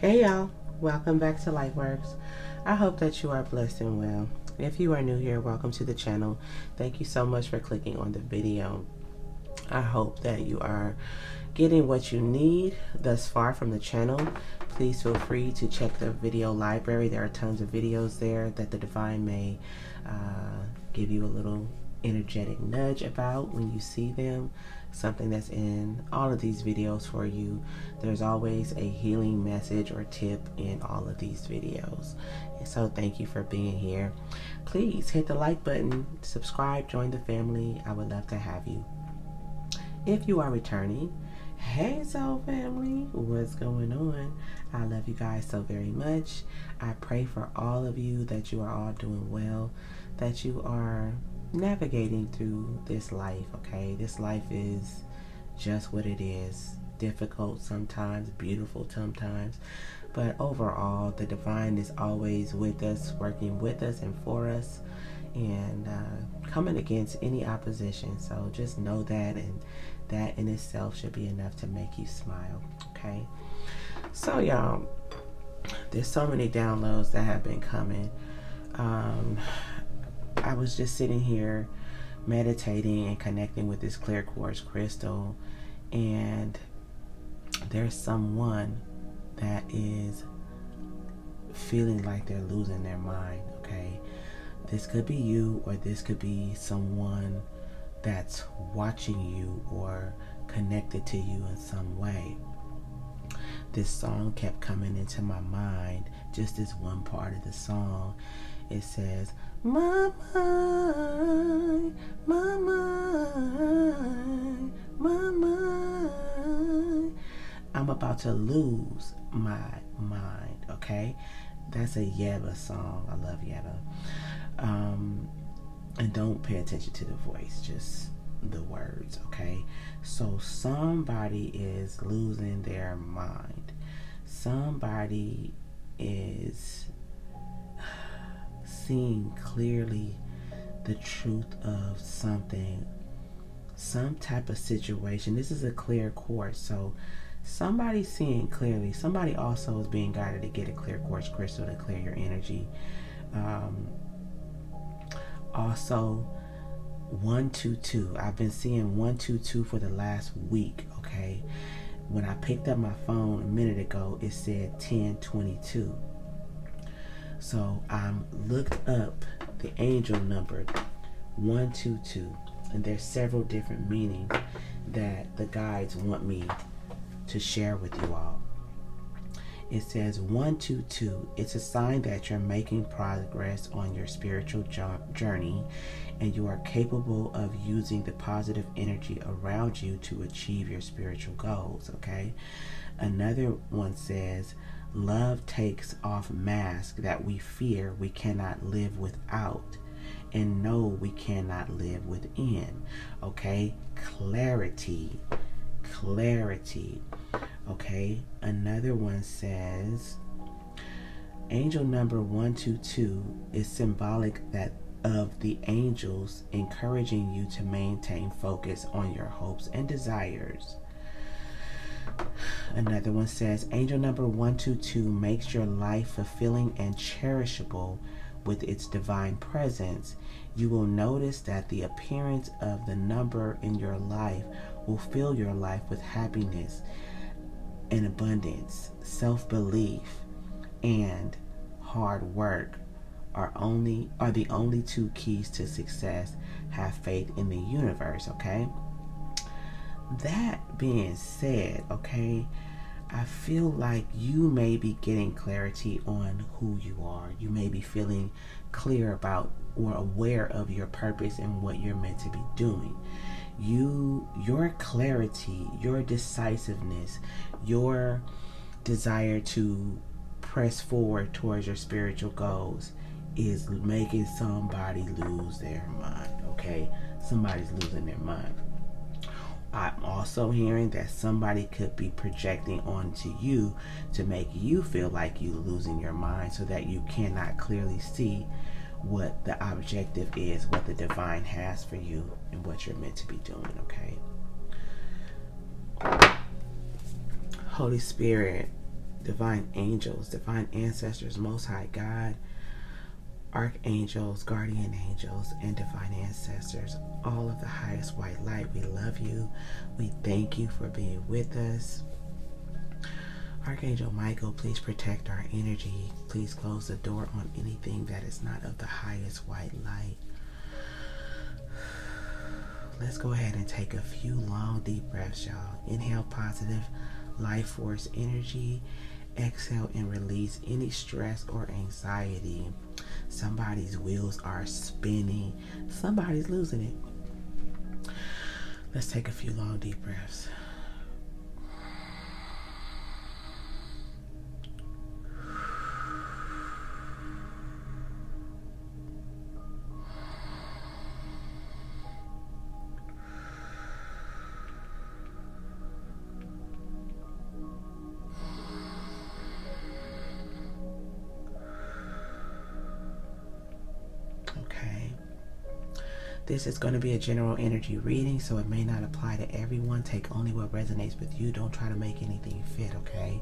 Hey y'all, welcome back to Lightworks. I hope that you are blessed and well. If you are new here, welcome to the channel. Thank you so much for clicking on the video. I hope that you are getting what you need thus far from the channel. Please feel free to check the video library. There are tons of videos there that the Divine may uh, give you a little energetic nudge about when you see them something that's in all of these videos for you. There's always a healing message or tip in all of these videos. so thank you for being here. Please hit the like button, subscribe, join the family. I would love to have you. If you are returning, hey soul family, what's going on? I love you guys so very much. I pray for all of you that you are all doing well, that you are navigating through this life, okay? This life is just what it is difficult sometimes, beautiful sometimes. But overall, the divine is always with us, working with us and for us, and uh, coming against any opposition. So just know that, and that in itself should be enough to make you smile, okay? So, y'all, there's so many downloads that have been coming. Um, I was just sitting here meditating and connecting with this clear quartz crystal, and there's someone that is feeling like they're losing their mind, okay? This could be you, or this could be someone that's watching you or connected to you in some way. This song kept coming into my mind, just this one part of the song. It says, my mind, my mind, my mind. I'm about to lose my mind, okay? That's a Yebba song. I love Yebba. Um, and don't pay attention to the voice, just the words, okay? So somebody is losing their mind. Somebody is seeing clearly the truth of something, some type of situation. This is a clear quartz, so somebody seeing clearly. Somebody also is being guided to get a clear quartz crystal to clear your energy. Um, also, one two two. I've been seeing one two two for the last week. Okay, when I picked up my phone a minute ago, it said ten twenty two. So um, I looked up the angel number 122, and there's several different meanings that the guides want me to share with you all. It says 122, it's a sign that you're making progress on your spiritual journey and you are capable of using the positive energy around you to achieve your spiritual goals, okay? Another one says Love takes off masks that we fear we cannot live without and know we cannot live within. Okay? Clarity. Clarity. Okay? Another one says angel number 122 is symbolic that of the angels encouraging you to maintain focus on your hopes and desires. Another one says, Angel number 122 makes your life fulfilling and cherishable with its divine presence. You will notice that the appearance of the number in your life will fill your life with happiness and abundance, self belief, and hard work are only are the only two keys to success. Have faith in the universe, okay? That being said, okay, I feel like you may be getting clarity on who you are. You may be feeling clear about or aware of your purpose and what you're meant to be doing. You your clarity, your decisiveness, your desire to press forward towards your spiritual goals is making somebody lose their mind, okay? Somebody's losing their mind. I'm also hearing that somebody could be projecting onto you to make you feel like you're losing your mind so that you cannot clearly see what the objective is, what the divine has for you, and what you're meant to be doing, okay? Holy Spirit, divine angels, divine ancestors, most high God, archangels, guardian angels, and divine ancestors, all of the highest white light. We love you. We thank you for being with us. Archangel Michael, please protect our energy. Please close the door on anything that is not of the highest white light. Let's go ahead and take a few long, deep breaths, y'all. Inhale positive life force energy. Exhale and release any stress or anxiety. Somebody's wheels are spinning, somebody's losing it. Let's take a few long, deep breaths. This is going to be a general energy reading, so it may not apply to everyone. Take only what resonates with you. Don't try to make anything fit, okay?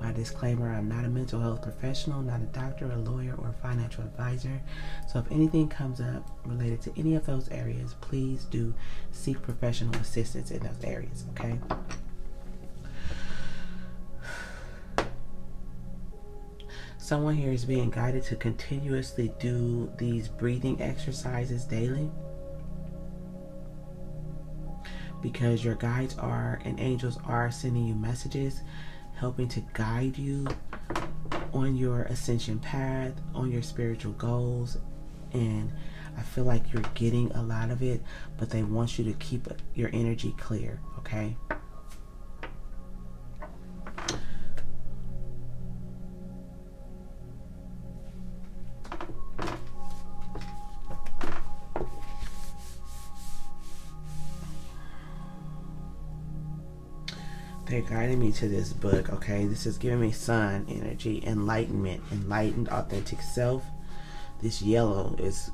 My disclaimer I'm not a mental health professional, not a doctor, a lawyer, or a financial advisor. So if anything comes up related to any of those areas, please do seek professional assistance in those areas, okay? Someone here is being guided to continuously do these breathing exercises daily because your guides are and angels are sending you messages, helping to guide you on your ascension path, on your spiritual goals. And I feel like you're getting a lot of it, but they want you to keep your energy clear, okay? Guiding me to this book okay? This is giving me sun energy enlightenment enlightened authentic self. This yellow is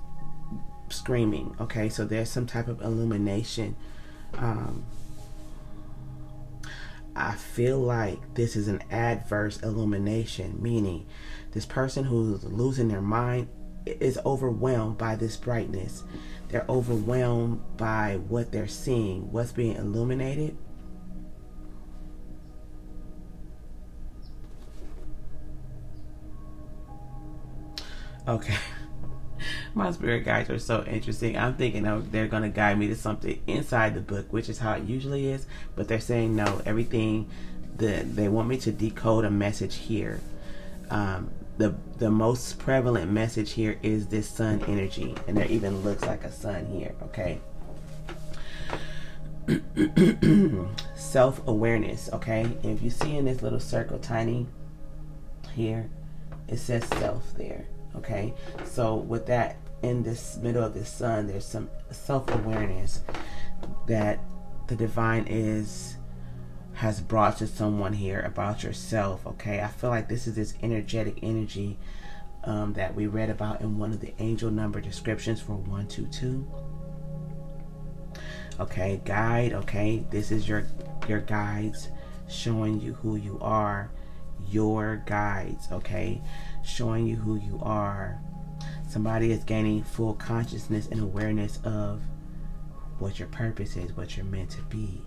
screaming okay? So there's some type of illumination. Um, I feel like this is an adverse illumination, meaning this person who's losing their mind is overwhelmed by this brightness. They're overwhelmed by what they're seeing, what's being illuminated. Okay. My spirit guides are so interesting. I'm thinking oh, they're going to guide me to something inside the book, which is how it usually is. But they're saying no, everything that they want me to decode a message here. Um, the the most prevalent message here is this sun energy, and there even looks like a sun here. Okay. Self awareness. Okay, if you see in this little circle, tiny here, it says self there. Okay, so with that in this middle of the sun, there's some self awareness that the divine is has brought to someone here about yourself. Okay, I feel like this is this energetic energy um, that we read about in one of the angel number descriptions for 122. Okay, guide. Okay, this is your your guides showing you who you are. Your guides. Okay, showing you who you are. Somebody is gaining full consciousness and awareness of what your purpose is, what you're meant to be.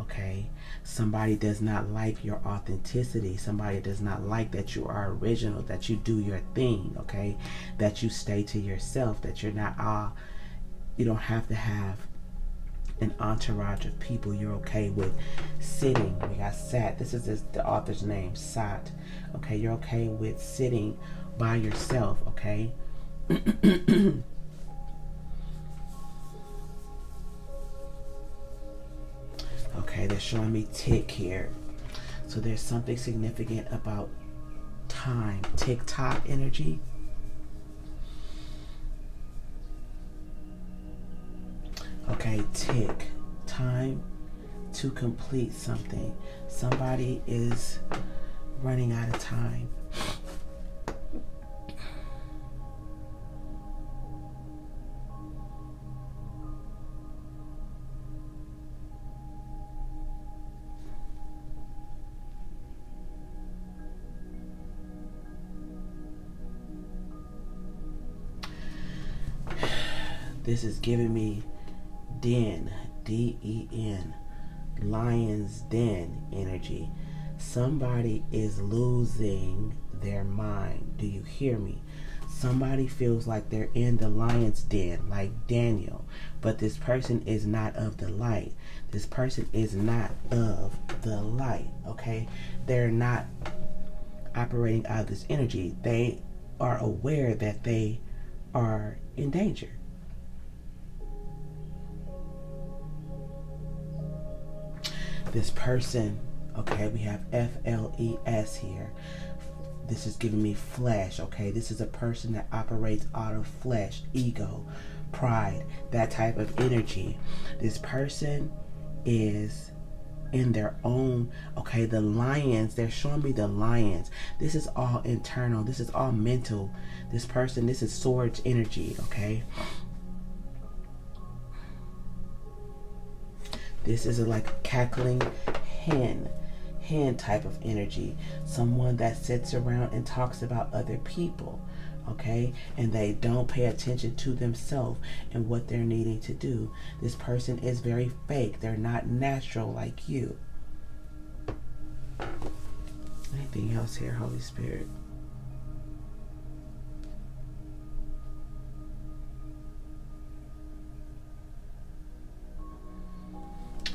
Okay? Somebody does not like your authenticity. Somebody does not like that you are original, that you do your thing, okay? That you stay to yourself, that you're not all, uh, you don't have to have an entourage of people you're okay with sitting. We got sat. This is the author's name, Sat. Okay, you're okay with sitting by yourself, okay? okay, they're showing me tick here. So there's something significant about time, tick tock energy. Okay, tick. Time to complete something. Somebody is running out of time. this is giving me den, D E N, lion's den energy. Somebody is losing their mind. Do you hear me? Somebody feels like they're in the lion's den, like Daniel, but this person is not of the light. This person is not of the light, okay? They're not operating out of this energy. They are aware that they are in danger. This person, okay, we have F L E S here. This is giving me flesh, okay? This is a person that operates out of flesh, ego, pride, that type of energy. This person is in their own okay the lions they're showing me the lions this is all internal this is all mental this person this is swords energy okay this is a like cackling hen hen type of energy. Someone that sits around and talks about other people okay? And they don't pay attention to themselves and what they're needing to do. This person is very fake. They're not natural like you. Anything else here holy spirit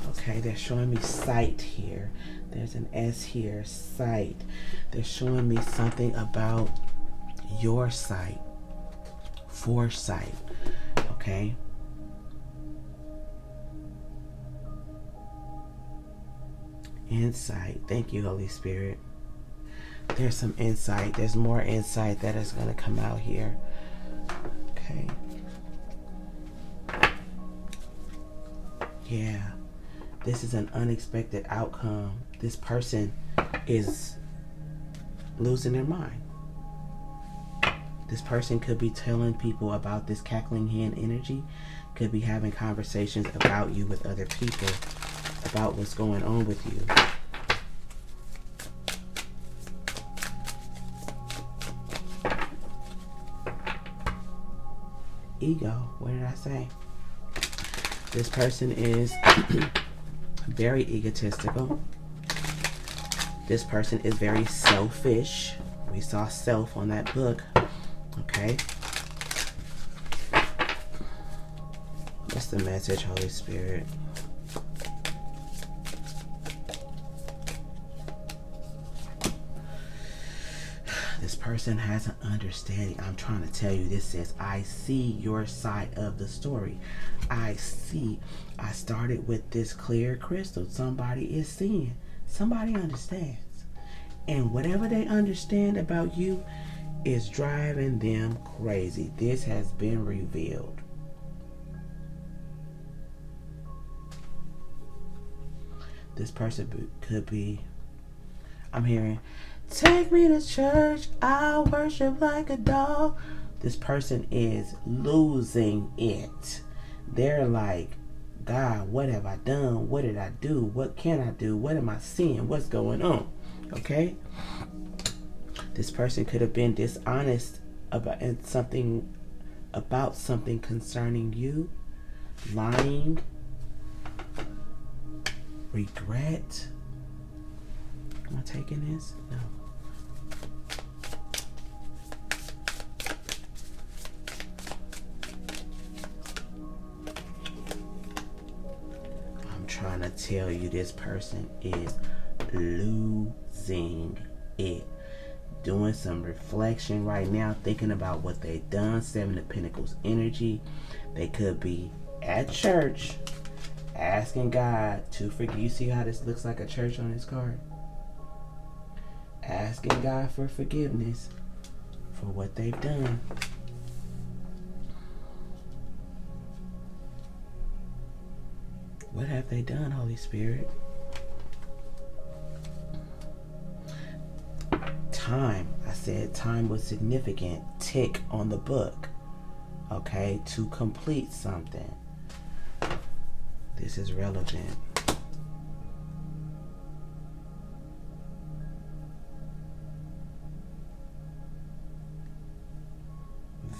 okay they're showing me sight here there's an s here sight they're showing me something about your sight, foresight, okay? Insight. Thank you, Holy Spirit. There's some insight. There's more insight that is going to come out here. Okay. Yeah. This is an unexpected outcome. This person is losing their mind. This person could be telling people about this cackling hand energy, could be having conversations about you with other people, about what's going on with you. Ego, what did I say? This person is very egotistical. This person is very selfish. We saw self on that book. Okay. What's the message, Holy Spirit? Person has an understanding. I'm trying to tell you, this says, I see your side of the story. I see. I started with this clear crystal. Somebody is seeing. Somebody understands. And whatever they understand about you, is driving them crazy. This has been revealed. This person could be, I'm hearing, take me to church, I'll worship like a dog. This person is losing it. They're like, God, what have I done? What did I do? What can I do? What am I seeing? What's going on? Okay? This person could have been dishonest about something about something concerning you, lying, regret. Am I taking this? No. Tell you this person is losing it doing some reflection right now, thinking about what they've done. Seven of Pentacles energy. They could be at church asking God to forgive. You see how this looks like a church on this card? Asking God for forgiveness for what they've done. What have they done, Holy Spirit? time. I said time was significant. Tick on the book. Okay, to complete something. This is relevant.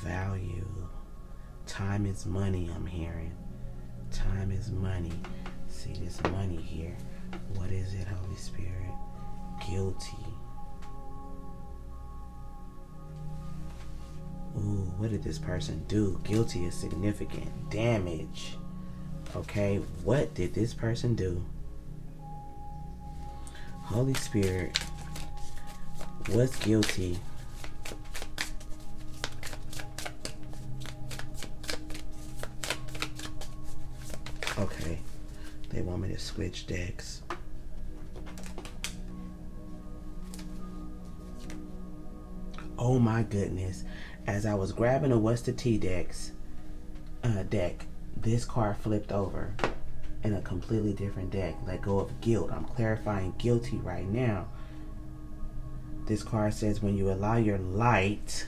Value. Time is money, I'm hearing. Time is money. See this money here. What is it, Holy Spirit? Guilty. Ooh, what did this person do? Guilty is significant. Damage. Okay, what did this person do? Holy Spirit was guilty. Okay, they want me to switch decks. Oh my goodness. As I was grabbing a What's the T decks, uh, deck, this card flipped over in a completely different deck. Let go of guilt. I'm clarifying guilty right now. This card says when you allow your light,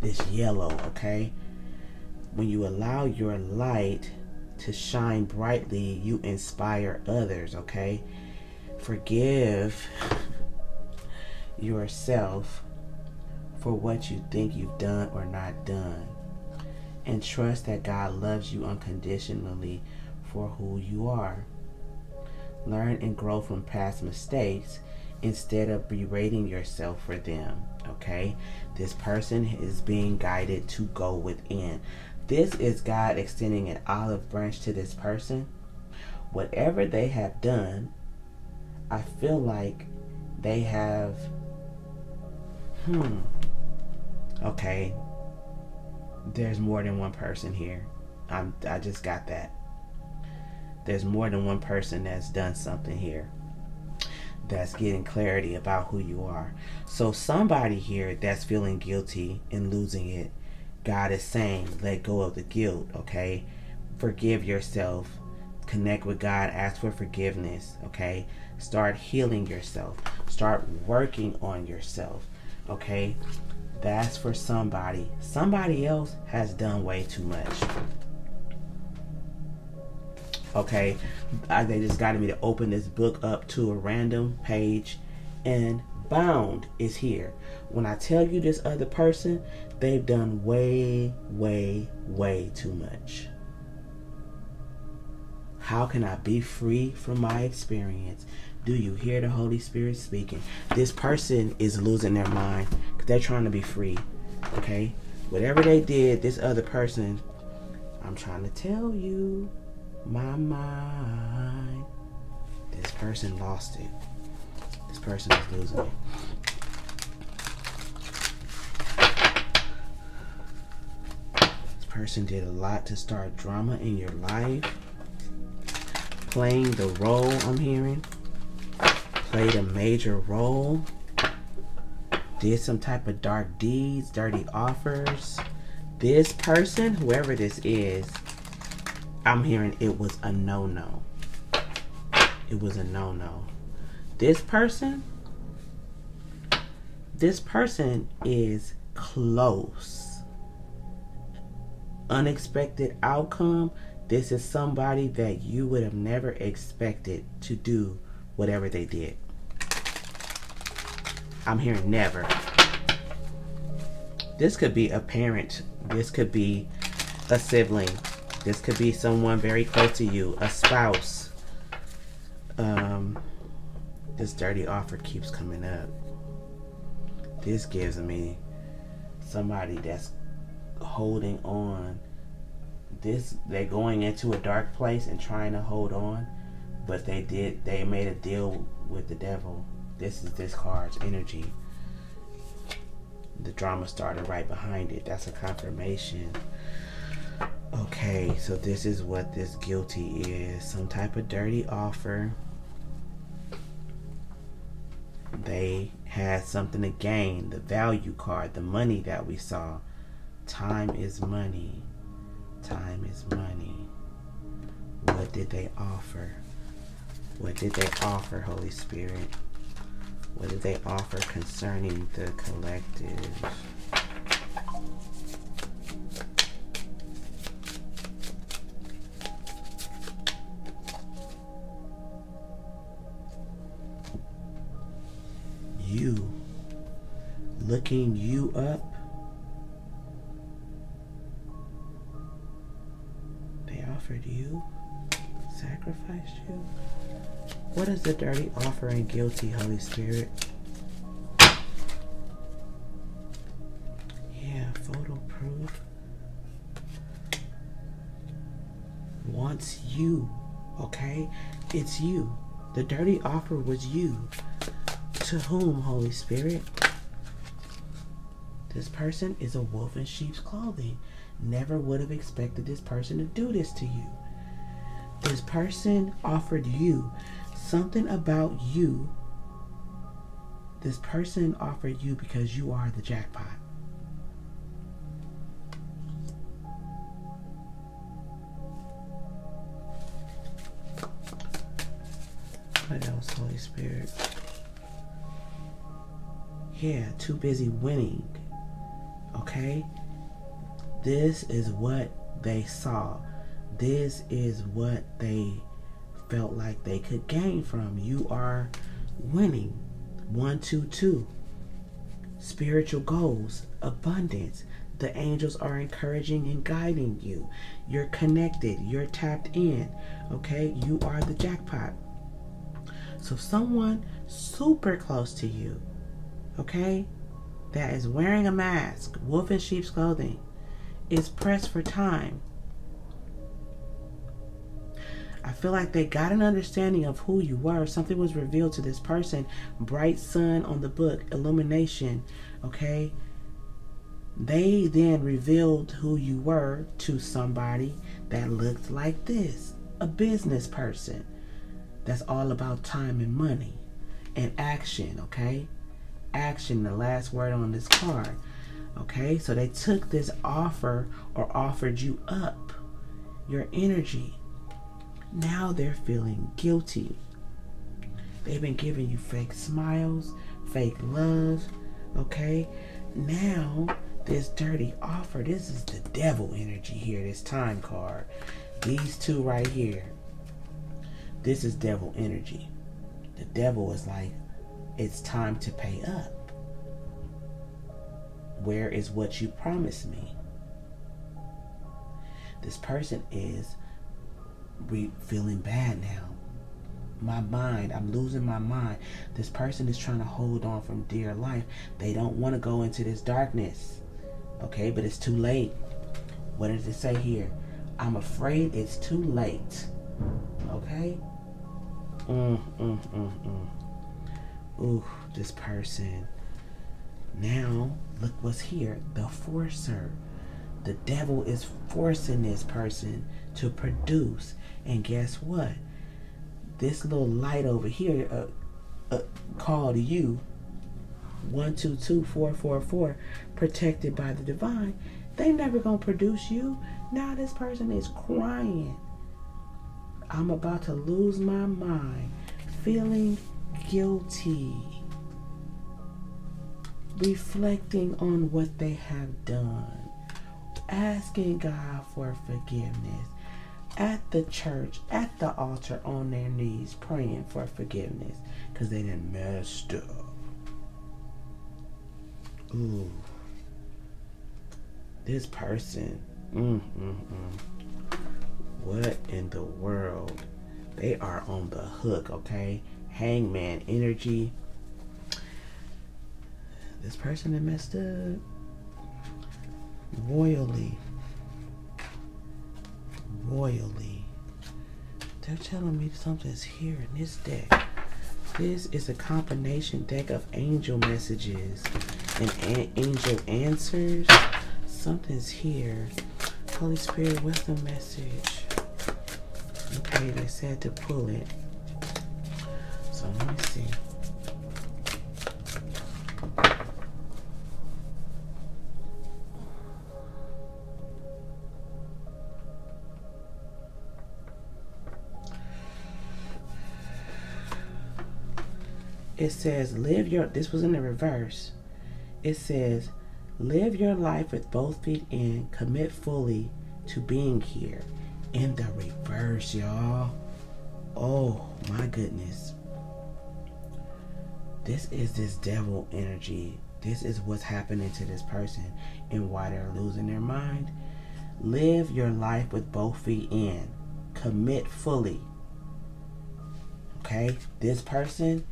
this yellow, okay? When you allow your light to shine brightly, you inspire others, okay? Forgive yourself for what you think you've done or not done. And trust that God loves you unconditionally for who you are. Learn and grow from past mistakes instead of berating yourself for them. Okay? This person is being guided to go within. This is God extending an olive branch to this person. Whatever they have done, I feel like they have Hmm. Okay. There's more than one person here. I'm I just got that. There's more than one person that's done something here. That's getting clarity about who you are. So somebody here that's feeling guilty and losing it, God is saying, let go of the guilt, okay? Forgive yourself. Connect with God, ask for forgiveness, okay? Start healing yourself. Start working on yourself Okay? That's for somebody. Somebody else has done way too much. Okay? I, they just got me to open this book up to a random page and bound is here. When I tell you this other person, they've done way, way, way too much. How can I be free from my experience? Do you hear the Holy Spirit speaking? This person is losing their mind because they're trying to be free. Okay? Whatever they did, this other person, I'm trying to tell you, my mind. This person lost it. This person is losing it. Person did a lot to start drama in your life. Playing the role I'm hearing played a major role, did some type of dark deeds, dirty offers. This person, whoever this is, I'm hearing it was a no no. It was a no no. This person, this person is close. Unexpected outcome. This is somebody that you would have never expected to do whatever they did. I'm hearing never. This could be a parent. This could be a sibling. This could be someone very close to you, a spouse. Um, this dirty offer keeps coming up. This gives me somebody that's holding on. This they're going into a dark place and trying to hold on, but they did they made a deal with the devil this is this card's energy. The drama started right behind it. That's a confirmation. Okay, so this is what this guilty is. Some type of dirty offer. They had something to gain. The value card, the money that we saw. Time is money. Time is money. What did they offer? What did they offer, Holy Spirit? What did they offer concerning the collective? You looking you up you. What is the dirty offer and guilty, Holy Spirit? Yeah, photo proof. Wants you, okay? It's you. The dirty offer was you. To whom, Holy Spirit? This person is a wolf in sheep's clothing. Never would have expected this person to do this to you. This person offered you something about you. This person offered you because you are the jackpot. What else, Holy Spirit? Yeah, too busy winning. Okay? This is what they saw. This is what they felt like they could gain from. You are winning. One, two, two. Spiritual goals, abundance. The angels are encouraging and guiding you. You're connected. You're tapped in. Okay? You are the jackpot. So, someone super close to you, okay, that is wearing a mask, wolf in sheep's clothing, is pressed for time. I feel like they got an understanding of who you were. Something was revealed to this person. Bright sun on the book, illumination, okay? They then revealed who you were to somebody that looked like this a business person that's all about time and money and action, okay? Action, the last word on this card. Okay, so they took this offer or offered you up your energy. Now they're feeling guilty. They've been giving you fake smiles, fake love. Okay, now this dirty offer, this is the devil energy here, this time card. These two right here. This is devil energy. The devil is like, it's time to pay up. Where is what you promised me? This person is re- feeling bad now. My mind, I'm losing my mind. This person is trying to hold on from dear life. They don't want to go into this darkness. Okay, but it's too late. What does it say here? I'm afraid it's too late. Okay? Mm, mm, mm, mm. Ooh, this person. Now, look what's here. The forcer. The devil is forcing this person to produce. And guess what? This little light over here uh, uh, called you, 122444, protected by the divine, they never gonna produce you. Now this person is crying. I'm about to lose my mind, feeling guilty, reflecting on what they have done, asking God for forgiveness at the church, at the altar, on their knees, praying for forgiveness because they didn't messed up. Ooh. This person, mm, mm, mm. what in the world? They are on the hook, okay? Hangman energy. This person that messed up royally royally. They're telling me something's here in this deck. This is a combination deck of angel messages and an angel answers. Something's here. Holy Spirit, what's the message? Okay, they said to pull it. So let me see. It says live your this was in the reverse. It says live your life with both feet in. Commit fully to being here. In the reverse y'all. Oh my goodness. This is this devil energy. This is what's happening to this person and why they're losing their mind. Live your life with both feet in. Commit fully. Okay? This person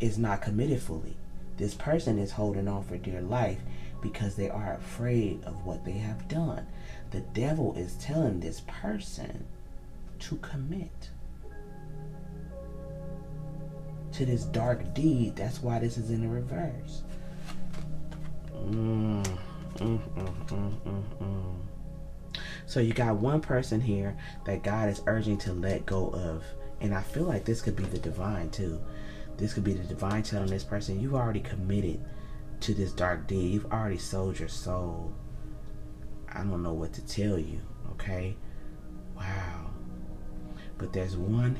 is not committed fully. This person is holding on for dear life because they are afraid of what they have done. The devil is telling this person to commit to this dark deed. That's why this is in the reverse. Mm, mm, mm, so you got one person here that God is urging to let go of. And I feel like this could be the divine too. This could be the divine telling this person, you've already committed to this dark deed. You've already sold your soul. I don't know what to tell you, okay? Wow. But there's one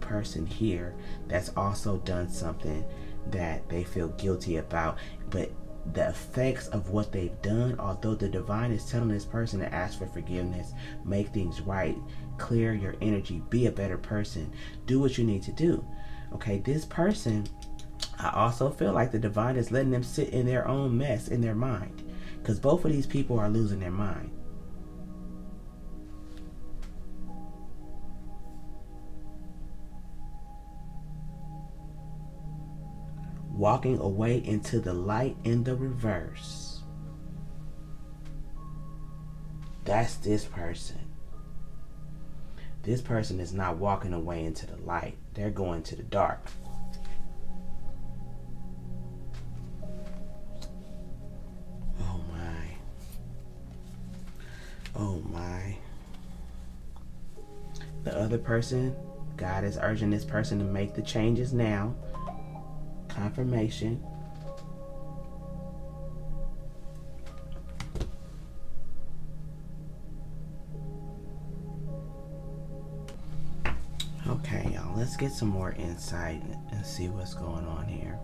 person here that's also done something that they feel guilty about. But the effects of what they've done, although the divine is telling this person to ask for forgiveness, make things right, clear your energy, be a better person, do what you need to do. Okay, this person, I also feel like the divine is letting them sit in their own mess in their mind. Because both of these people are losing their mind. walking away into the light in the reverse. That's this person. This person is not walking away into the light, they're going to the dark. Oh my. Oh my. The other person, God is urging this person to make the changes now confirmation. Let's get some more insight and see what's going on here.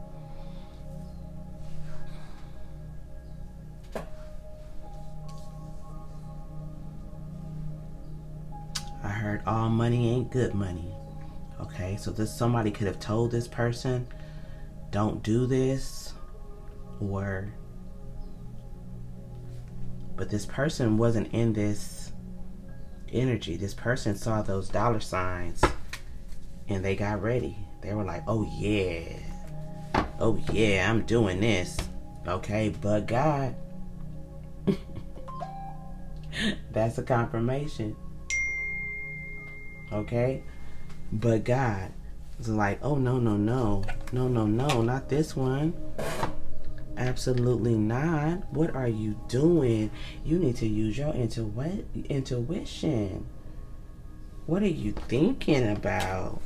I heard all money ain't good money. Okay, so this somebody could have told this person don't do this or but this person wasn't in this energy this person saw those dollar signs and they got ready they were like oh yeah oh yeah i'm doing this okay but god that's a confirmation okay but god is like, oh no, no, no, no, no, no, not this one. Absolutely not. What are you doing? You need to use your intu- intuition. What are you thinking about?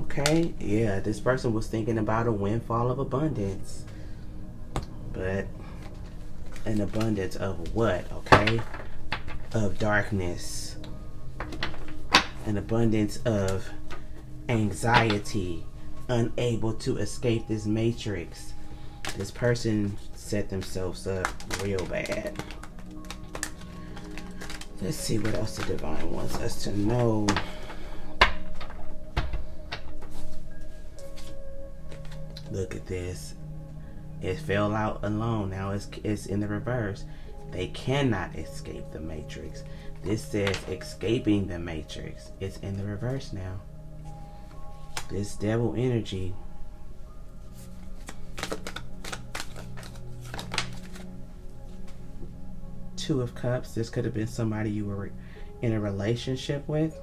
Okay, yeah, this person was thinking about a windfall of abundance. But an abundance of what, okay? Of darkness. An abundance of anxiety, unable to escape this matrix. This person set themselves up real bad. Let's see what else the divine wants us to know. Look at this. It fell out alone. Now it's, it's in the reverse. They cannot escape the matrix. This says escaping the matrix. It's in the reverse now this devil energy two of cups this could have been somebody you were in a relationship with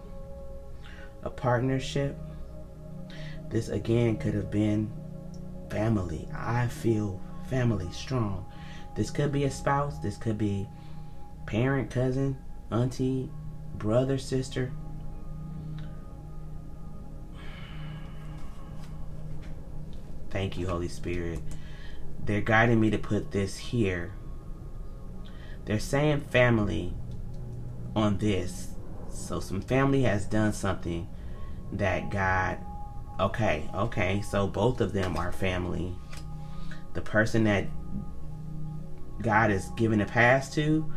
a partnership. This again could have been family. I feel family strong. This could be a spouse. This could be parent cousin auntie brother sister. Thank you, Holy Spirit. They're guiding me to put this here. They're saying family on this. So some family has done something that God okay, okay. So both of them are family. The person that God is giving a pass to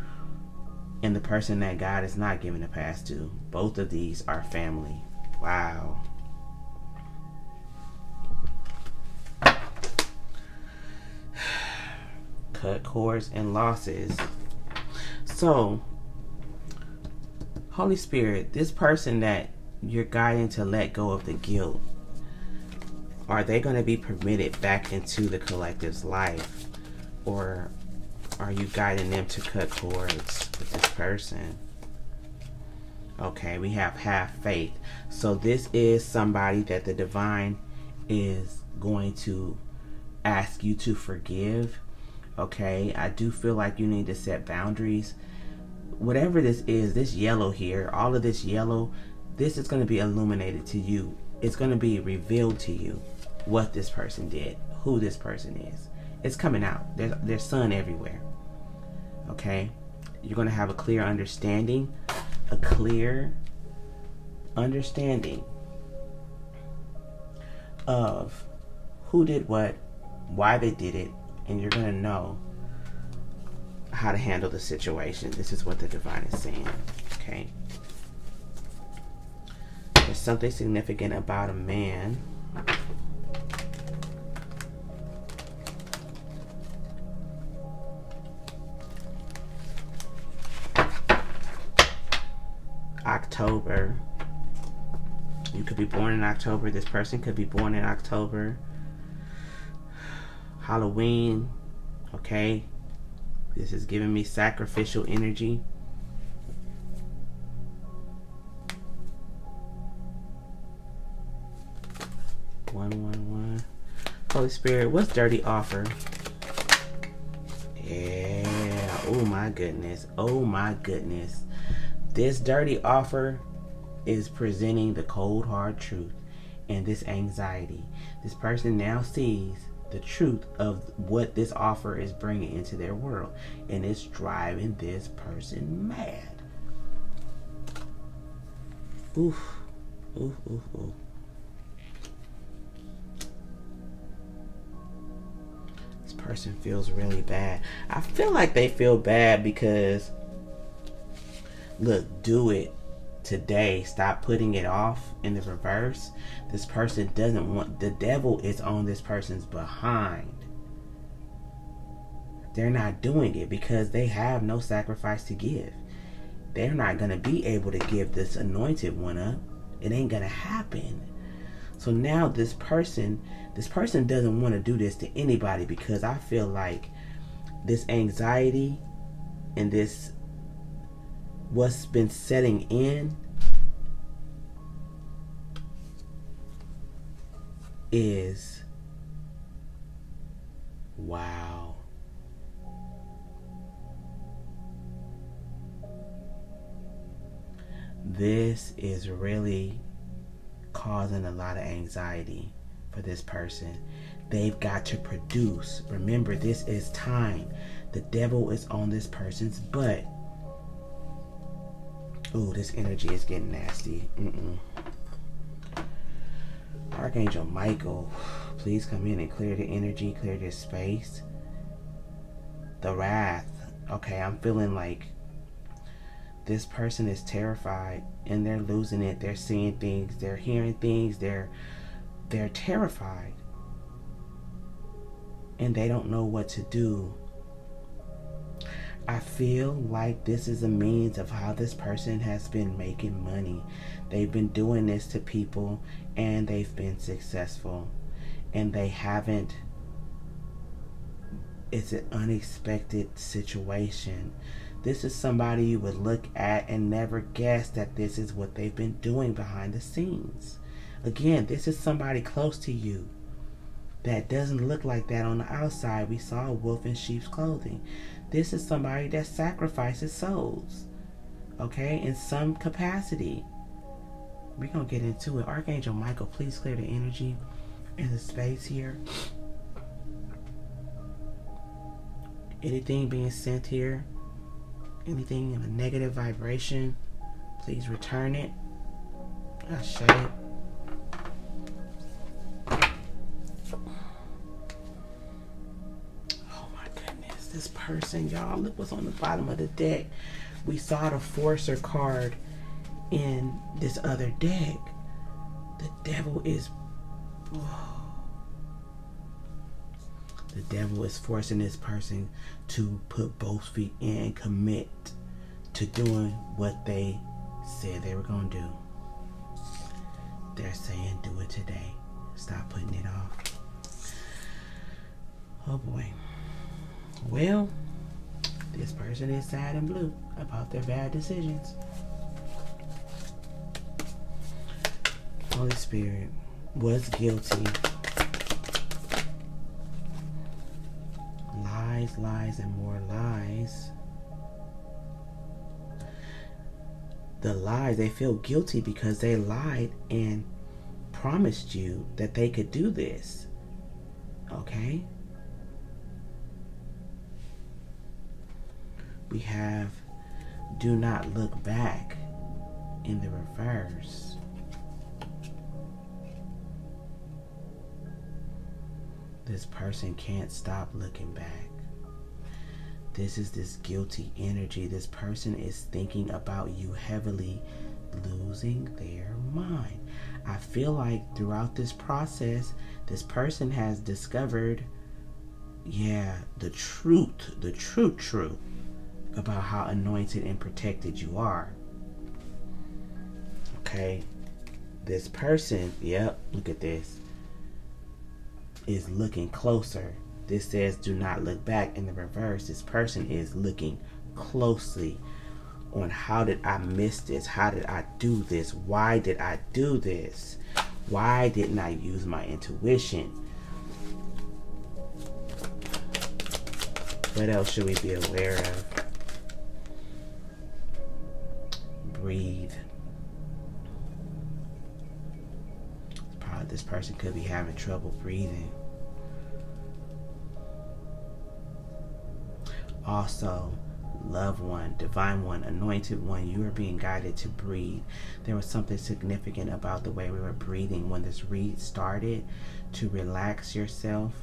and the person that God is not giving a pass to. Both of these are family. Wow. cut cords and losses. So, Holy Spirit, this person that you're guiding to let go of the guilt, are they going to be permitted back into the collective's life? Or are you guiding them to cut cords with this person? Okay, we have half faith. So this is somebody that the divine is going to ask you to forgive. Okay, I do feel like you need to set boundaries. Whatever this is, this yellow here, all of this yellow, this is going to be illuminated to you. It's going to be revealed to you what this person did, who this person is. It's coming out. There's there's sun everywhere. Okay? You're going to have a clear understanding, a clear understanding of who did what, why they did it, and you're going to know how to handle the situation. This is what the divine is saying. Okay? There's something significant about a man. October. You could be born in October. This person could be born in October. Halloween. Okay. This is giving me sacrificial energy. One, one, one. Holy Spirit, what's dirty offer? Yeah. Oh my goodness. Oh my goodness. This dirty offer is presenting the cold hard truth and this anxiety. This person now sees the truth of what this offer is bringing into their world and it's driving this person mad. Oof. Oof, oof, oof. This person feels really bad. I feel like they feel bad because look, do it today. Stop putting it off in the reverse. This person doesn't want, the devil is on this person's behind. They're not doing it because they have no sacrifice to give. They're not going to be able to give this anointed one up. It ain't going to happen. So now this person, this person doesn't want to do this to anybody because I feel like this anxiety and this what's been setting in is wow. This is really causing a lot of anxiety for this person. They've got to produce. Remember, this is time. The devil is on this person's butt Ooh, this energy is getting nasty. Mm-mm. Archangel Michael, please come in and clear the energy, clear this space. The wrath. Okay, I'm feeling like this person is terrified and they're losing it. They're seeing things, they're hearing things, they're they're terrified. And they don't know what to do I feel like this is a means of how this person has been making money. They've been doing this to people and they've been successful. And they haven't, it's an unexpected situation. This is somebody you would look at and never guess that this is what they've been doing behind the scenes. Again, this is somebody close to you that doesn't look like that on the outside. We saw a wolf in sheep's clothing. This is somebody that sacrifices souls, okay, in some capacity. We're going to get into it. Archangel Michael, please clear the energy in the space here. Anything being sent here, anything in a negative vibration, please return it. I shut it. This person, y'all. Look what's on the bottom of the deck. We saw the Forcer card in this other deck. The devil is. The devil is forcing this person to put both feet in and commit to doing what they said they were going to do. They're saying, do it today. Stop putting it off. Oh boy. Well, this person is sad and blue about their bad decisions. Holy Spirit was guilty. Lies, lies, and more lies. The lies, they feel guilty because they lied and promised you that they could do this. Okay? We have do not look back in the reverse. This person can't stop looking back. This is this guilty energy. This person is thinking about you heavily losing their mind. I feel like throughout this process, this person has discovered, yeah, the truth, the true truth about how anointed and protected you are. Okay? This person, yep, look at this is looking closer. This says do not look back. In the reverse, this person is looking closely on how did I miss this? How did I do this? Why did I do this? Why didn't I use my intuition? What else should we be aware of? Breathe. Probably this person could be having trouble breathing. also loved one, divine one, anointed one, you are being guided to breathe. There was something significant about the way we were breathing when this read started to relax yourself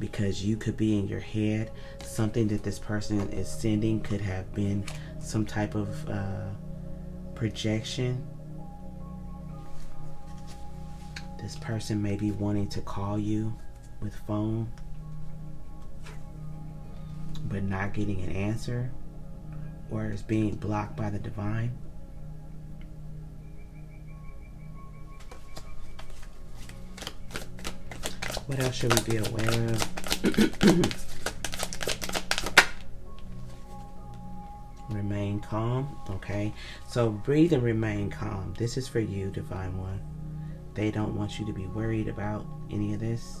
because you could be in your head. Something that this person is sending could have been some type of uh, projection. This person may be wanting to call you with phone but not getting an answer or is being blocked by the divine. What else should we be aware of? remain calm, okay? So breathe and remain calm. This is for you, Divine One. They don't want you to be worried about any of this.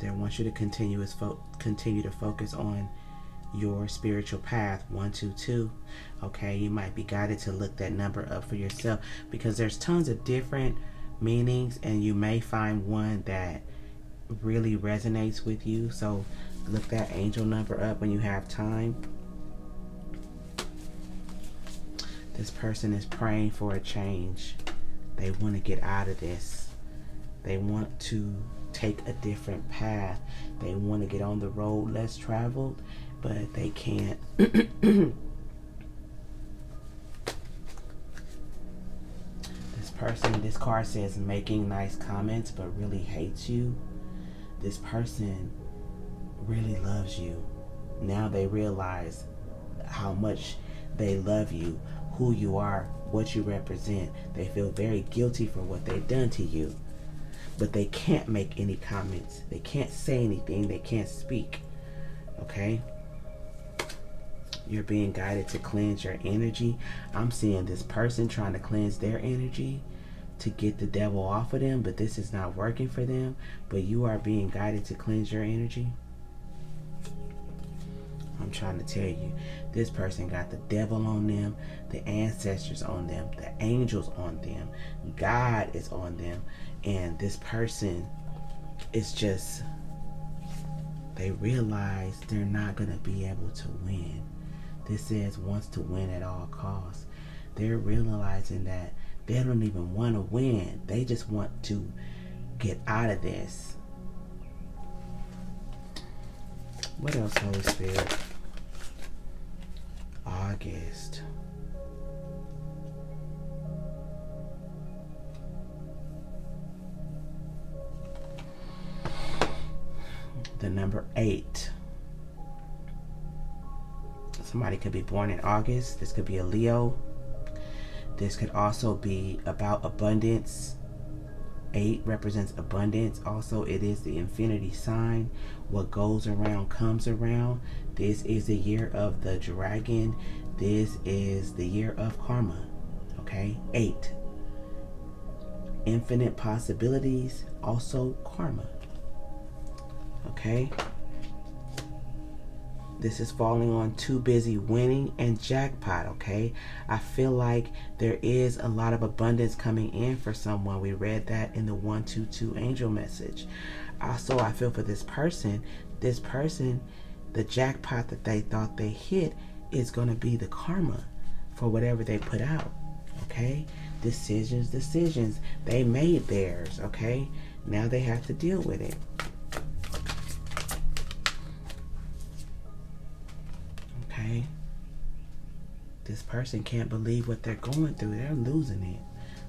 They want you to continue, continue to focus on your spiritual path 122 okay you might be guided to look that number up for yourself because there's tons of different meanings and you may find one that really resonates with you so look that angel number up when you have time this person is praying for a change they want to get out of this they want to take a different path. They want to get on the road less traveled, but they can't. this person, this card says making nice comments but really hates you. This person really loves you. Now they realize how much they love you, who you are, what you represent. They feel very guilty for what they've done to you but they can't make any comments. They can't say anything. They can't speak. Okay? You're being guided to cleanse your energy. I'm seeing this person trying to cleanse their energy to get the devil off of them, but this is not working for them. But you are being guided to cleanse your energy. I'm trying to tell you, this person got the devil on them, the ancestors on them, the angels on them, God is on them, and this person is just they realize they're not going to be able to win. This says wants to win at all costs. They're realizing that they don't even want to win. They just want to get out of this. What else, Holy Spirit? August. the number eight. Somebody could be born in August. This could be a Leo. This could also be about abundance. Eight represents abundance. Also, it is the infinity sign. What goes around comes around. This is the year of the dragon. This is the year of karma. Okay? Eight. Infinite possibilities. Also, karma. Okay? This is falling on too busy winning and jackpot, okay? I feel like there is a lot of abundance coming in for someone. We read that in the 122 angel message. Also, I feel for this person, this person, the jackpot that they thought they hit is going to be the karma for whatever they put out, okay? Decisions, decisions. They made theirs, okay? Now they have to deal with it. okay? This person can't believe what they're going through. They're losing it.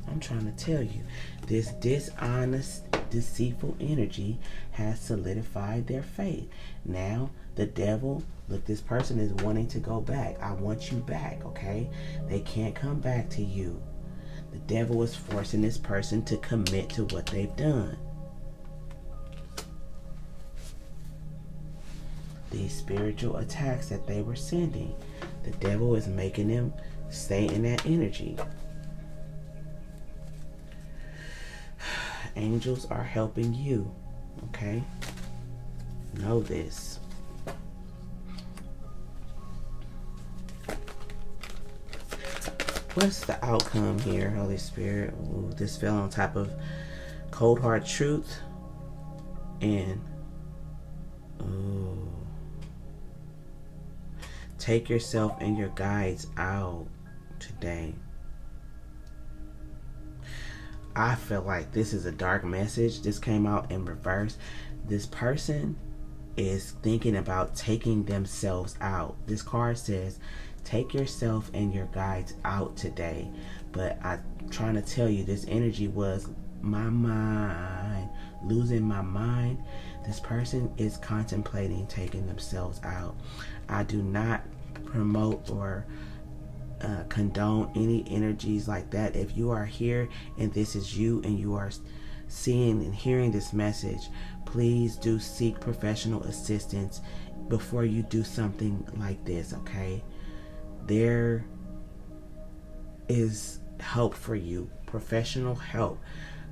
I'm trying to tell you. This dishonest, deceitful energy has solidified their faith. Now, the devil, look, this person is wanting to go back. I want you back, okay? They can't come back to you. The devil is forcing this person to commit to what they've done. these spiritual attacks that they were sending. The devil is making them stay in that energy. Angels are helping you, okay? Know this. What's the outcome here, Holy Spirit? Ooh, this fell on top of cold hard truth and ooh Take yourself and your guides out today. I feel like this is a dark message. This came out in reverse. This person is thinking about taking themselves out. This card says, take yourself and your guides out today. But I'm trying to tell you, this energy was my mind, losing my mind. This person is contemplating taking themselves out. I do not promote or uh, condone any energies like that. If you are here and this is you and you are seeing and hearing this message, please do seek professional assistance before you do something like this, okay? There is help for you, professional help.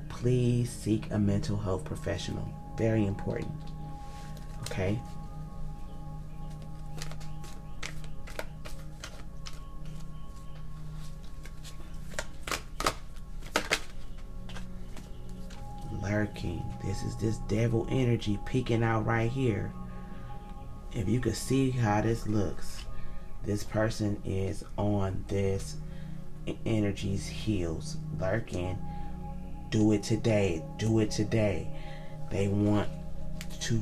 Please seek a mental health professional. Very important, okay? Lurking. This is this devil energy peeking out right here. If you could see how this looks, this person is on this energy's heels, lurking. Do it today. Do it today. They want to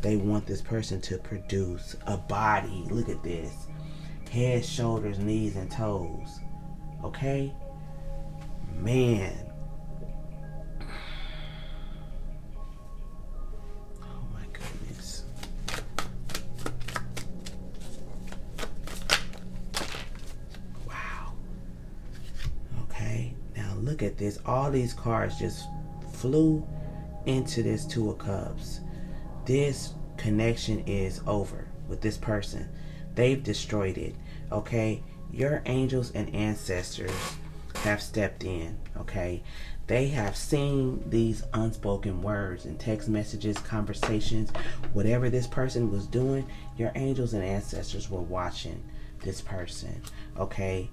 they want this person to produce a body. Look at this. Head, shoulders, knees, and toes. Okay? Man, this. All these cards just flew into this Two of Cups. This connection is over with this person. They've destroyed it. Okay? Your angels and ancestors have stepped in. Okay? They have seen these unspoken words and text messages, conversations, whatever this person was doing. Your angels and ancestors were watching this person. Okay?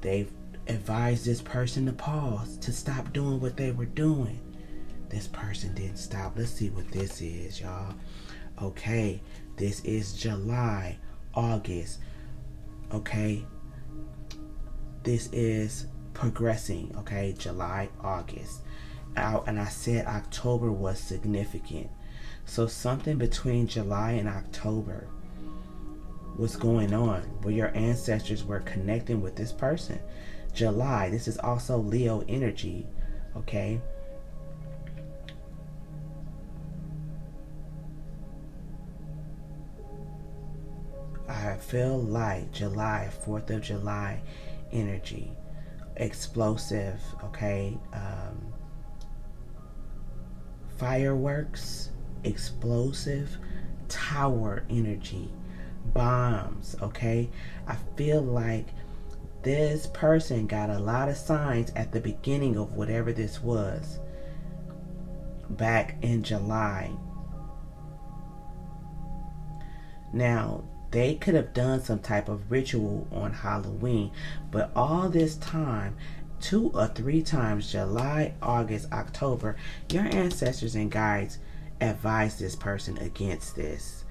They've advised this person to pause, to stop doing what they were doing. This person didn't stop. Let's see what this is, y'all. Okay, this is July, August. Okay, this is progressing. Okay, July, August. Out, and I said October was significant. So something between July and October was going on where your ancestors were connecting with this person. July. This is also Leo energy, okay? I feel like July, 4th of July, energy, explosive, okay? Um, fireworks, explosive, tower energy, bombs, okay? I feel like this person got a lot of signs at the beginning of whatever this was back in July. Now, they could have done some type of ritual on Halloween, but all this time, two or three times, July, August, October, your ancestors and guides advised this person against this.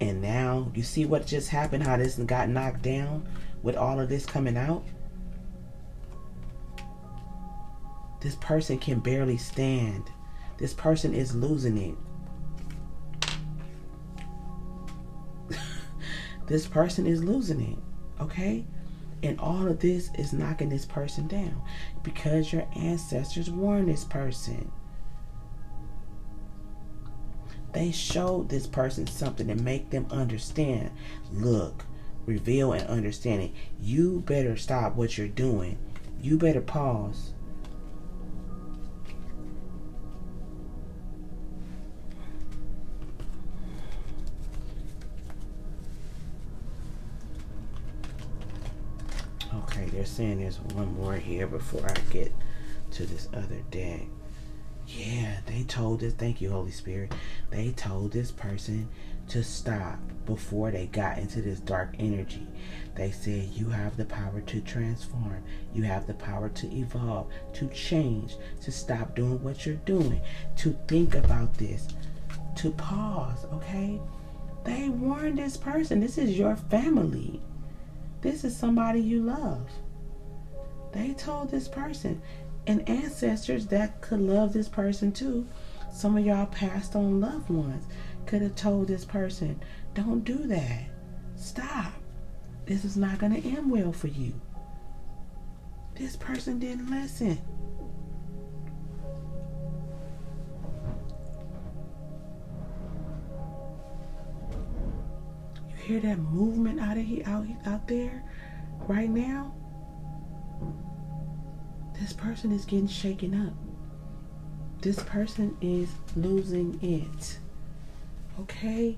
And now you see what just happened, how this got knocked down with all of this coming out? This person can barely stand. This person is losing it. this person is losing it. Okay? And all of this is knocking this person down because your ancestors warned this person. They showed this person something to make them understand. Look, reveal and understanding. You better stop what you're doing. You better pause. Okay, they're saying there's one more here before I get to this other deck. Yeah, they told this. Thank you, Holy Spirit. They told this person to stop before they got into this dark energy. They said, You have the power to transform, you have the power to evolve, to change, to stop doing what you're doing, to think about this, to pause, okay? They warned this person. This is your family. This is somebody you love. They told this person, and ancestors that could love this person too. Some of y'all passed on loved ones could have told this person, don't do that. Stop. This is not going to end well for you. This person didn't listen. You hear that movement out of here, out, out there right now? This person is getting shaken up. This person is losing it. Okay?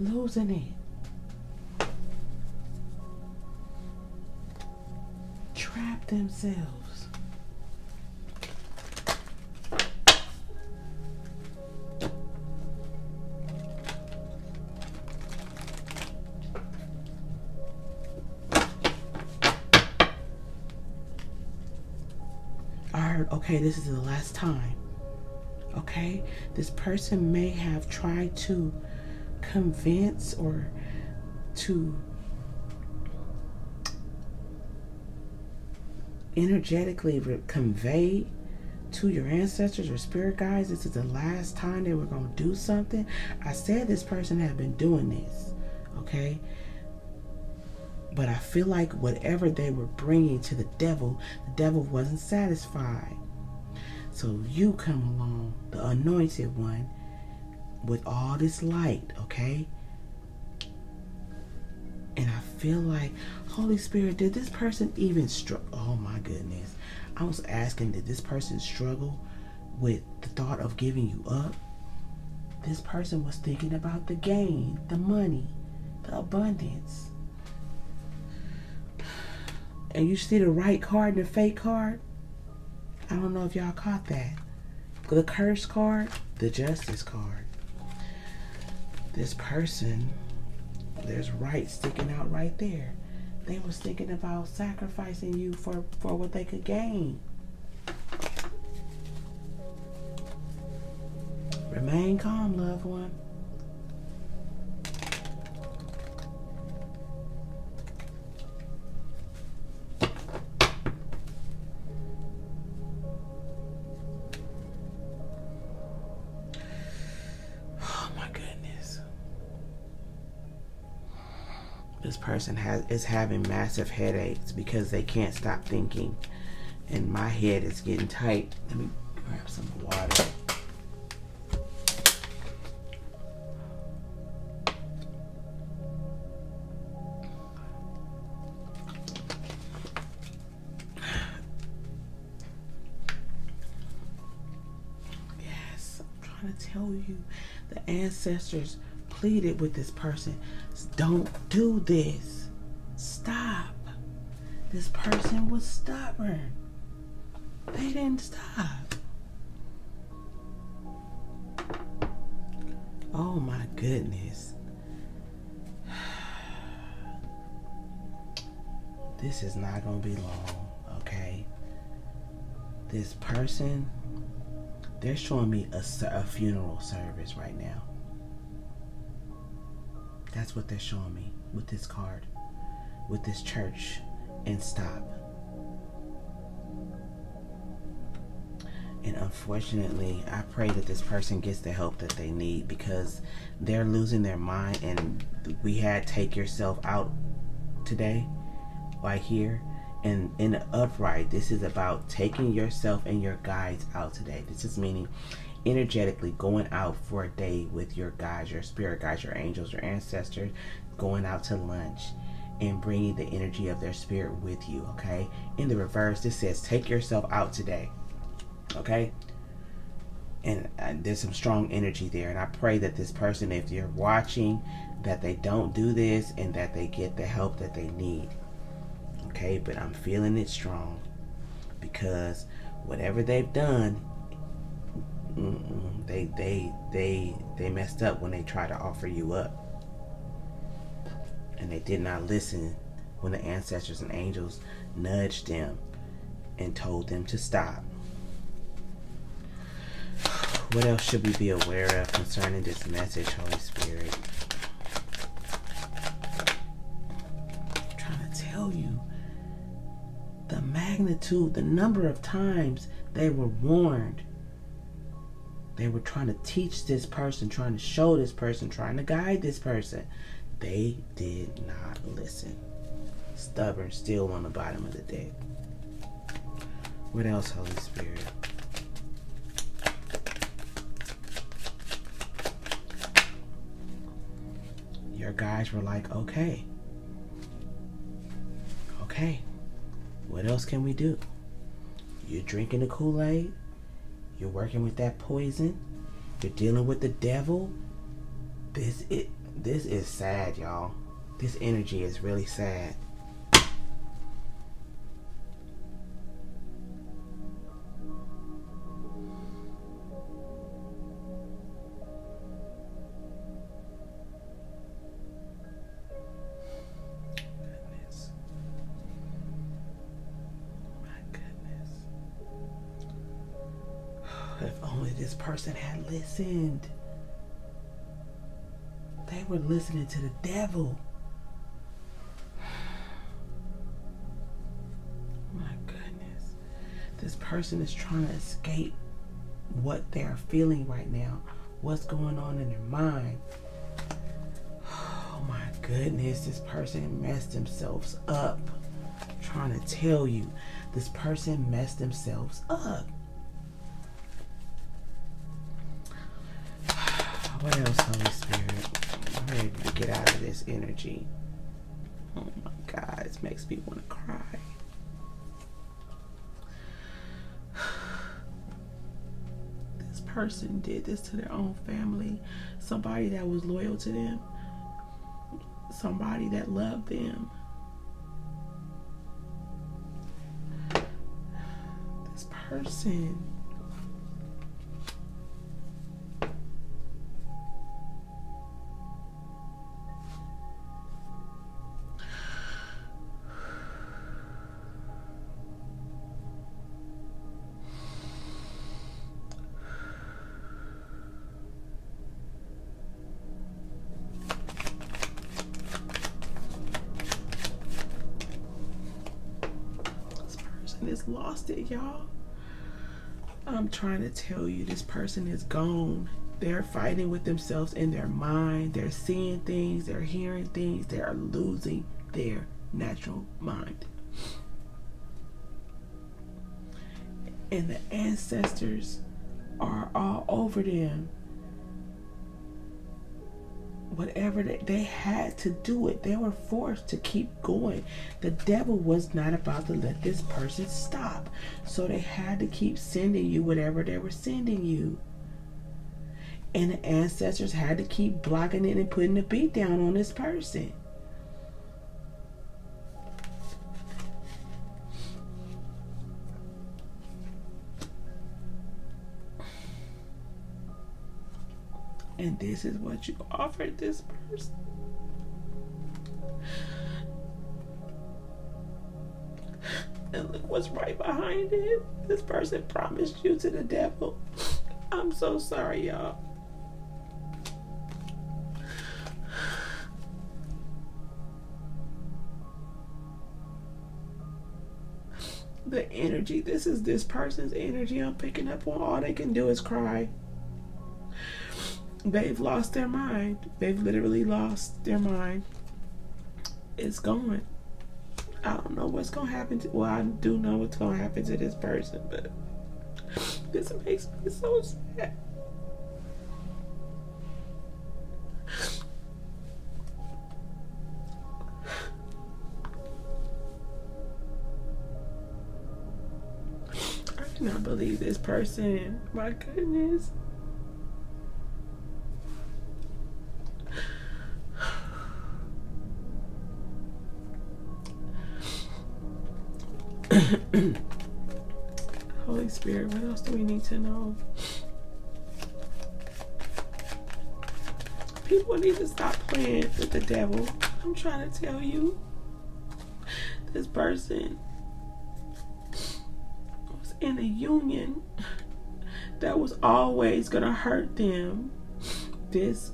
Losing it. Trap themselves. Alright, okay, this is the last time okay? This person may have tried to convince or to energetically convey to your ancestors or spirit guides this is the last time they were going to do something. I said this person had been doing this okay? But i feel like whatever they were bringing to the devil the devil wasn't satisfied so you come along, the anointed one, with all this light, okay? And I feel like, Holy Spirit, did this person even struggle? Oh my goodness. I was asking, did this person struggle with the thought of giving you up? This person was thinking about the gain, the money, the abundance. And you see the right card and the fake card? I don't know if y'all caught that. The curse card, the justice card. This person, there's right sticking out right there. They was thinking about sacrificing you for, for what they could gain. Remain calm, loved one. person has is having massive headaches because they can't stop thinking. And my head is getting tight. Let me grab some water. Yes, trying to tell you the ancestors pleaded with this person don't do this. Stop. This person was stubborn. They didn't stop. Oh my goodness. This is not going to be long, okay? This person, they're showing me a, a funeral service right now. That's what they're showing me with this card, with this church, and stop. And unfortunately, I pray that this person gets the help that they need because they're losing their mind. And we had Take Yourself Out today, right here. And in the upright, this is about taking yourself and your guides out today. This is meaning energetically going out for a day with your guides, your spirit guides, your angels, your ancestors, going out to lunch and bringing the energy of their spirit with you, okay? In the reverse, this says take yourself out today okay and uh, there's some strong energy there and i pray that this person if you're watching that they don't do this and that they get the help that they need okay but i'm feeling it strong because whatever they've done they they they they messed up when they tried to offer you up and they did not listen when the ancestors and angels nudged them and told them to stop what else should we be aware of concerning this message, Holy Spirit? I'm trying to tell you the magnitude, the number of times they were warned. They were trying to teach this person, trying to show this person, trying to guide this person. They did not listen. Stubborn, still on the bottom of the deck. What else, Holy Spirit? your guys were like, okay, okay, what else can we do? You're drinking the Kool Aid, you're working with that poison, you're dealing with the devil. This it this is sad, y'all. This energy is really sad. Person had listened. They were listening to the devil. My goodness. This person is trying to escape what they're feeling right now, what's going on in their mind. Oh my goodness, this person messed themselves up. I'm trying to tell you, this person messed themselves up. What else, Holy Spirit? I'm ready to get out of this energy. Oh my God, it makes me want to cry. This person did this to their own family. Somebody that was loyal to them. Somebody that loved them. This person tell you, this person is gone. They're fighting with themselves in their mind. They're seeing things, they're hearing things, they are losing their natural mind. And the ancestors are all over them whatever they, they had to do it. They were forced to keep going. The devil was not about to let this person stop. So they had to keep sending you whatever they were sending you. And the ancestors had to keep blocking it and putting the beat down on this person. And this is what you offered this person. And look what's right behind it. This person promised you to the devil. I'm so sorry, y'all. The energy, this is this person's energy I'm picking up on. All they can do is cry. They've lost their mind. They've literally lost their mind. It's gone. I don't know what's gonna happen to well, I do know what's gonna happen to this person, but this makes me so sad. I cannot believe this person. My goodness. Holy Spirit, what else do we need to know? People need to stop playing with the devil. I'm trying to tell you. This person was in a union that was always going to hurt them. This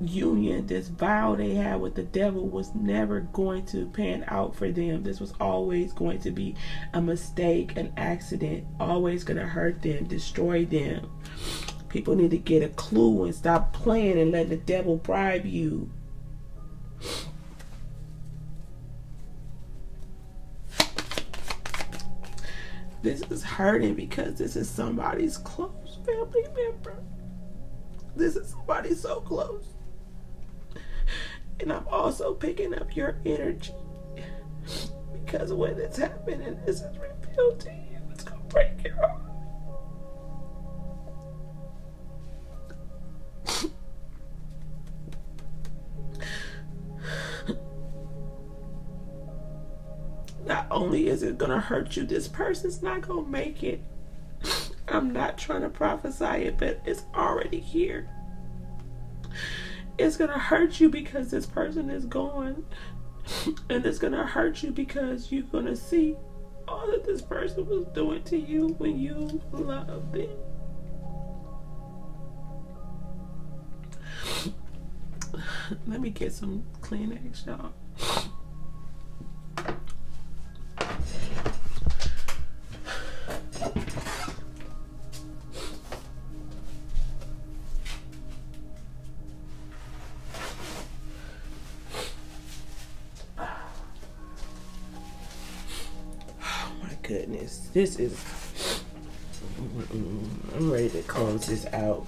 union, this vow they had with the devil was never going to pan out for them. This was always going to be a mistake, an accident, always going to hurt them, destroy them. People need to get a clue and stop playing and let the devil bribe you. This is hurting because this is somebody's close family member. This is somebody so close. And I'm also picking up your energy. Because when it's happening this is revealed to you, it's going to break your heart. Not only is it going to hurt you, this person's not going to make it. I'm not trying to prophesy it, but it's already here it's gonna hurt you because this person is gone. And it's gonna hurt you because you're gonna see all that this person was doing to you when you loved them let me get some kleenex y'all This is. I'm ready to close this out.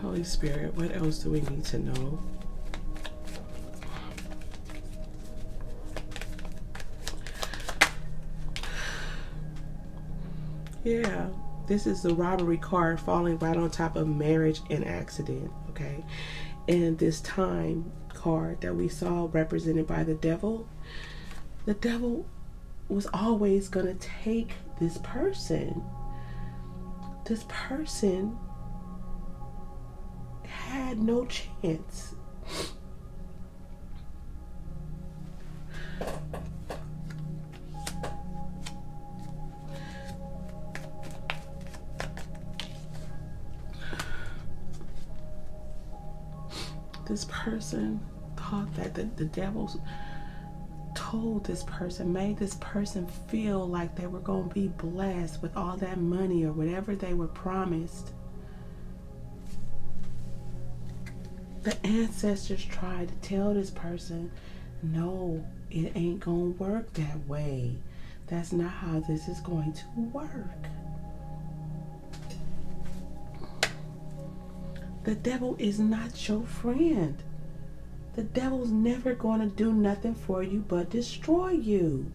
Holy Spirit, what else do we need to know? This is the robbery card falling right on top of marriage and accident, okay? And this time card that we saw represented by the devil, the devil was always going to take this person. This person had no chance. person thought that the, the devil told this person, made this person feel like they were going to be blessed with all that money or whatever they were promised. The ancestors tried to tell this person, no, it ain't going to work that way. That's not how this is going to work. The devil is not your friend. The devil's never going to do nothing for you but destroy you.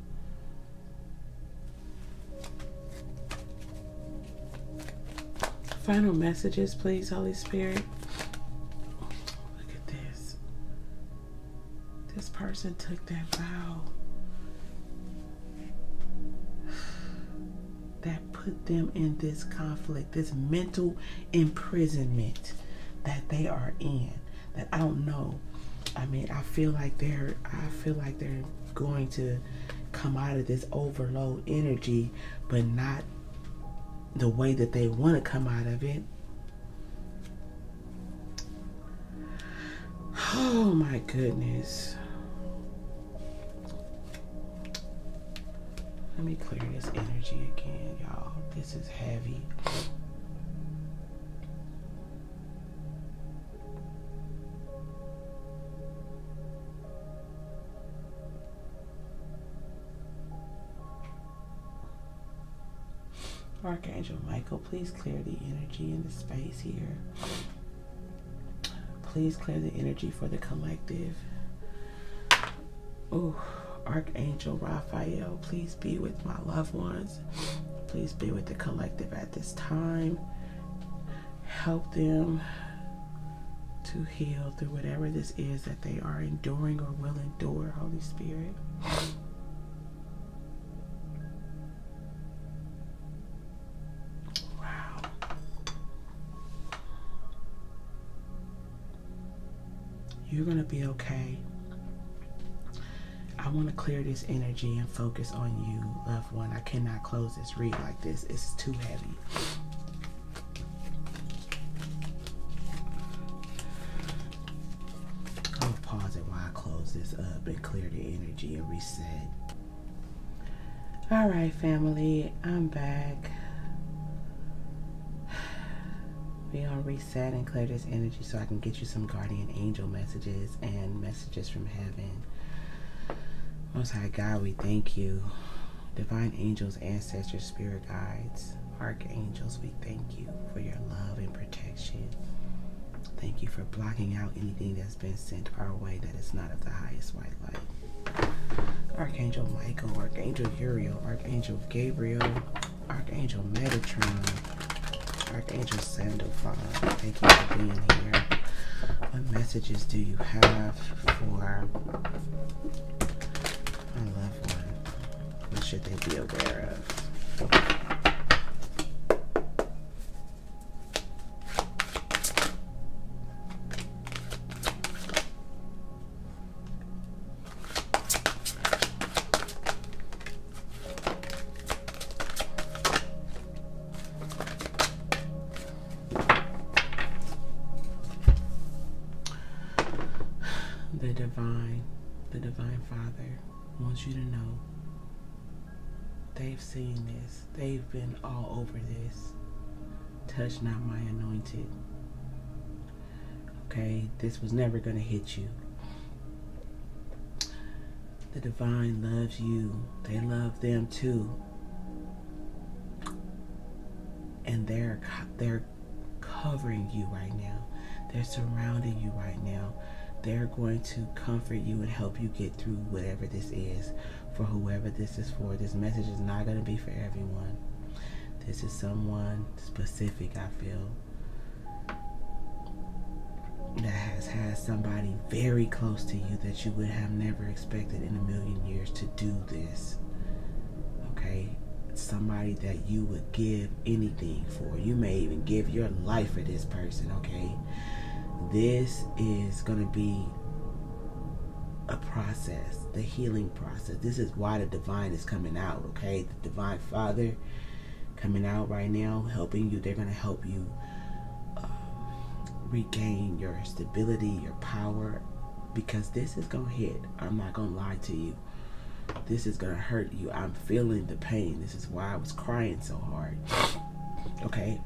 Final messages, please, Holy Spirit. Look at this. This person took that vow that put them in this conflict, this mental imprisonment that they are in. That I don't know. I mean, I feel like they're I feel like they're going to come out of this overload energy, but not the way that they want to come out of it. Oh my goodness. Let me clear this energy again, y'all. This is heavy. Archangel Michael, please clear the energy in the space here. Please clear the energy for the collective. Oh, Archangel Raphael, please be with my loved ones. Please be with the collective at this time. Help them to heal through whatever this is that they are enduring or will endure, Holy Spirit. You're going to be okay. I want to clear this energy and focus on you, loved one. I cannot close this read like this. It's too heavy. I'll pause it while I close this up and clear the energy and reset. All right, family, I'm back. We're reset and clear this energy so I can get you some guardian angel messages and messages from heaven. Most High God, we thank you. Divine angels, ancestors, spirit guides, archangels, we thank you for your love and protection. Thank you for blocking out anything that's been sent our way that is not of the highest white light. Archangel Michael, Archangel Uriel, Archangel Gabriel, Archangel Metatron, Archangel Sandalphon, thank you for being here. What messages do you have for my loved one? What should they be aware of? Seen this, they've been all over this. Touch not my anointed. Okay, this was never going to hit you. The divine loves you, they love them too. And they're they're covering you right now. They're surrounding you right now they're going to comfort you and help you get through whatever this is for whoever this is for. This message is not going to be for everyone. This is someone specific, I feel, that has had somebody very close to you that you would have never expected in a million years to do this. Okay? Somebody that you would give anything for. You may even give your life for this person, okay? this is going to be a process, the healing process. This is why the divine is coming out, okay? The divine father coming out right now, helping you. They're going to help you uh, regain your stability, your power, because this is going to hit. I'm not going to lie to you. This is going to hurt you. I'm feeling the pain. This is why I was crying so hard. Okay?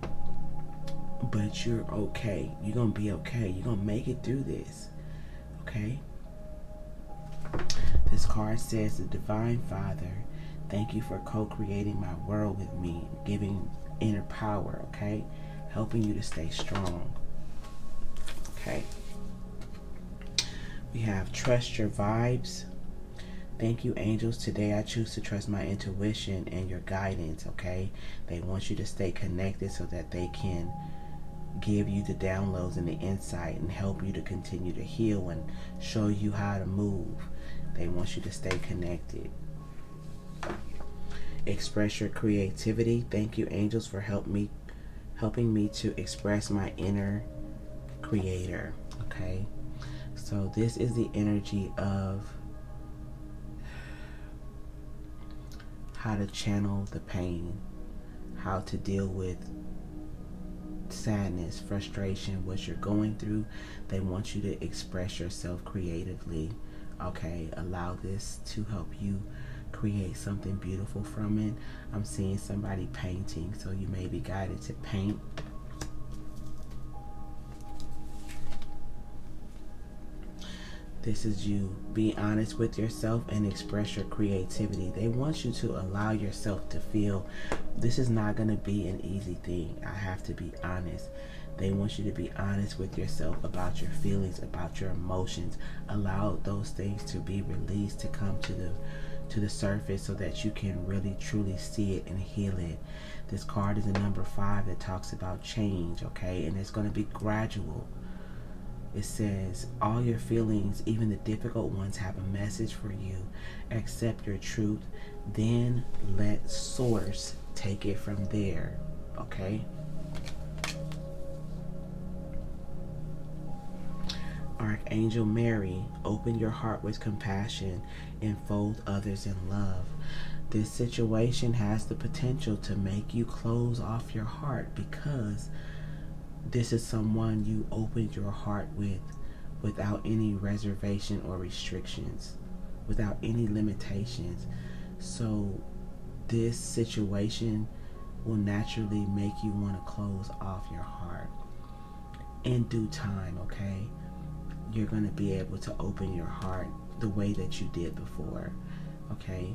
but you're okay. You're going to be okay. You're going to make it through this. Okay? This card says, The Divine Father, thank you for co creating my world with me, giving inner power, okay? Helping you to stay strong. Okay. We have trust your vibes. Thank you, angels. Today I choose to trust my intuition and your guidance, okay? They want you to stay connected so that they can give you the downloads and the insight and help you to continue to heal and show you how to move. They want you to stay connected. Express your creativity. Thank you, angels, for help me helping me to express my inner creator. Okay. So this is the energy of how to channel the pain, how to deal with sadness, frustration, what you're going through. They want you to express yourself creatively. Okay, allow this to help you create something beautiful from it. I'm seeing somebody painting, so you may be guided to paint This is you. Be honest with yourself and express your creativity. They want you to allow yourself to feel this is not going to be an easy thing. I have to be honest. They want you to be honest with yourself about your feelings, about your emotions. Allow those things to be released to come to the to the surface so that you can really truly see it and heal it. This card is a number 5 that talks about change, okay? And it's going to be gradual it says, All your feelings, even the difficult ones, have a message for you. Accept your truth, then let Source take it from there. Okay? Archangel Mary, open your heart with compassion and fold others in love. This situation has the potential to make you close off your heart because this is someone you opened your heart with without any reservation or restrictions, without any limitations. So, this situation will naturally make you want to close off your heart. In due time, okay? You're going to be able to open your heart the way that you did before, okay?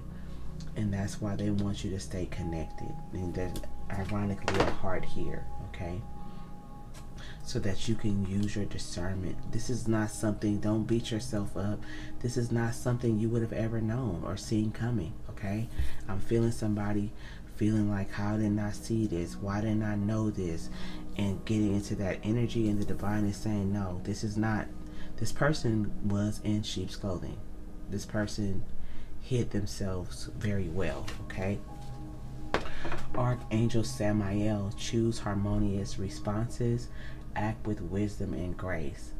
And that's why they want you to stay connected. And there's ironically a heart here, okay? so that you can use your discernment. This is not something, don't beat yourself up. This is not something you would have ever known or seen coming, okay? I'm feeling somebody feeling like, how didn't I see this? Why didn't I know this? And getting into that energy and the divine is saying, no, this is not, this person was in sheep's clothing. This person hid themselves very well, okay? Archangel Samael, choose harmonious responses act with wisdom and grace.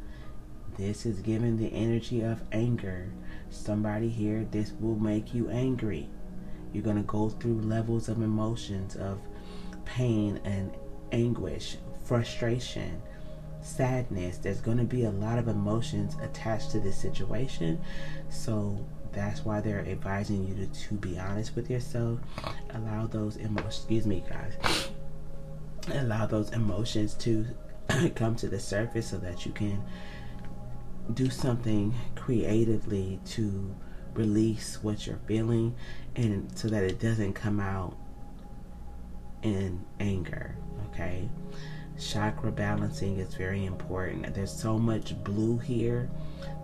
This is given the energy of anger. Somebody here, this will make you angry. You're going to go through levels of emotions of pain and anguish, frustration, sadness. There's going to be a lot of emotions attached to this situation. So that's why they're advising you to, to be honest with yourself. Allow those emotions, excuse me, guys. Allow those emotions to come to the surface so that you can do something creatively to release what you're feeling and so that it doesn't come out in anger okay chakra balancing is very important. There's so much blue here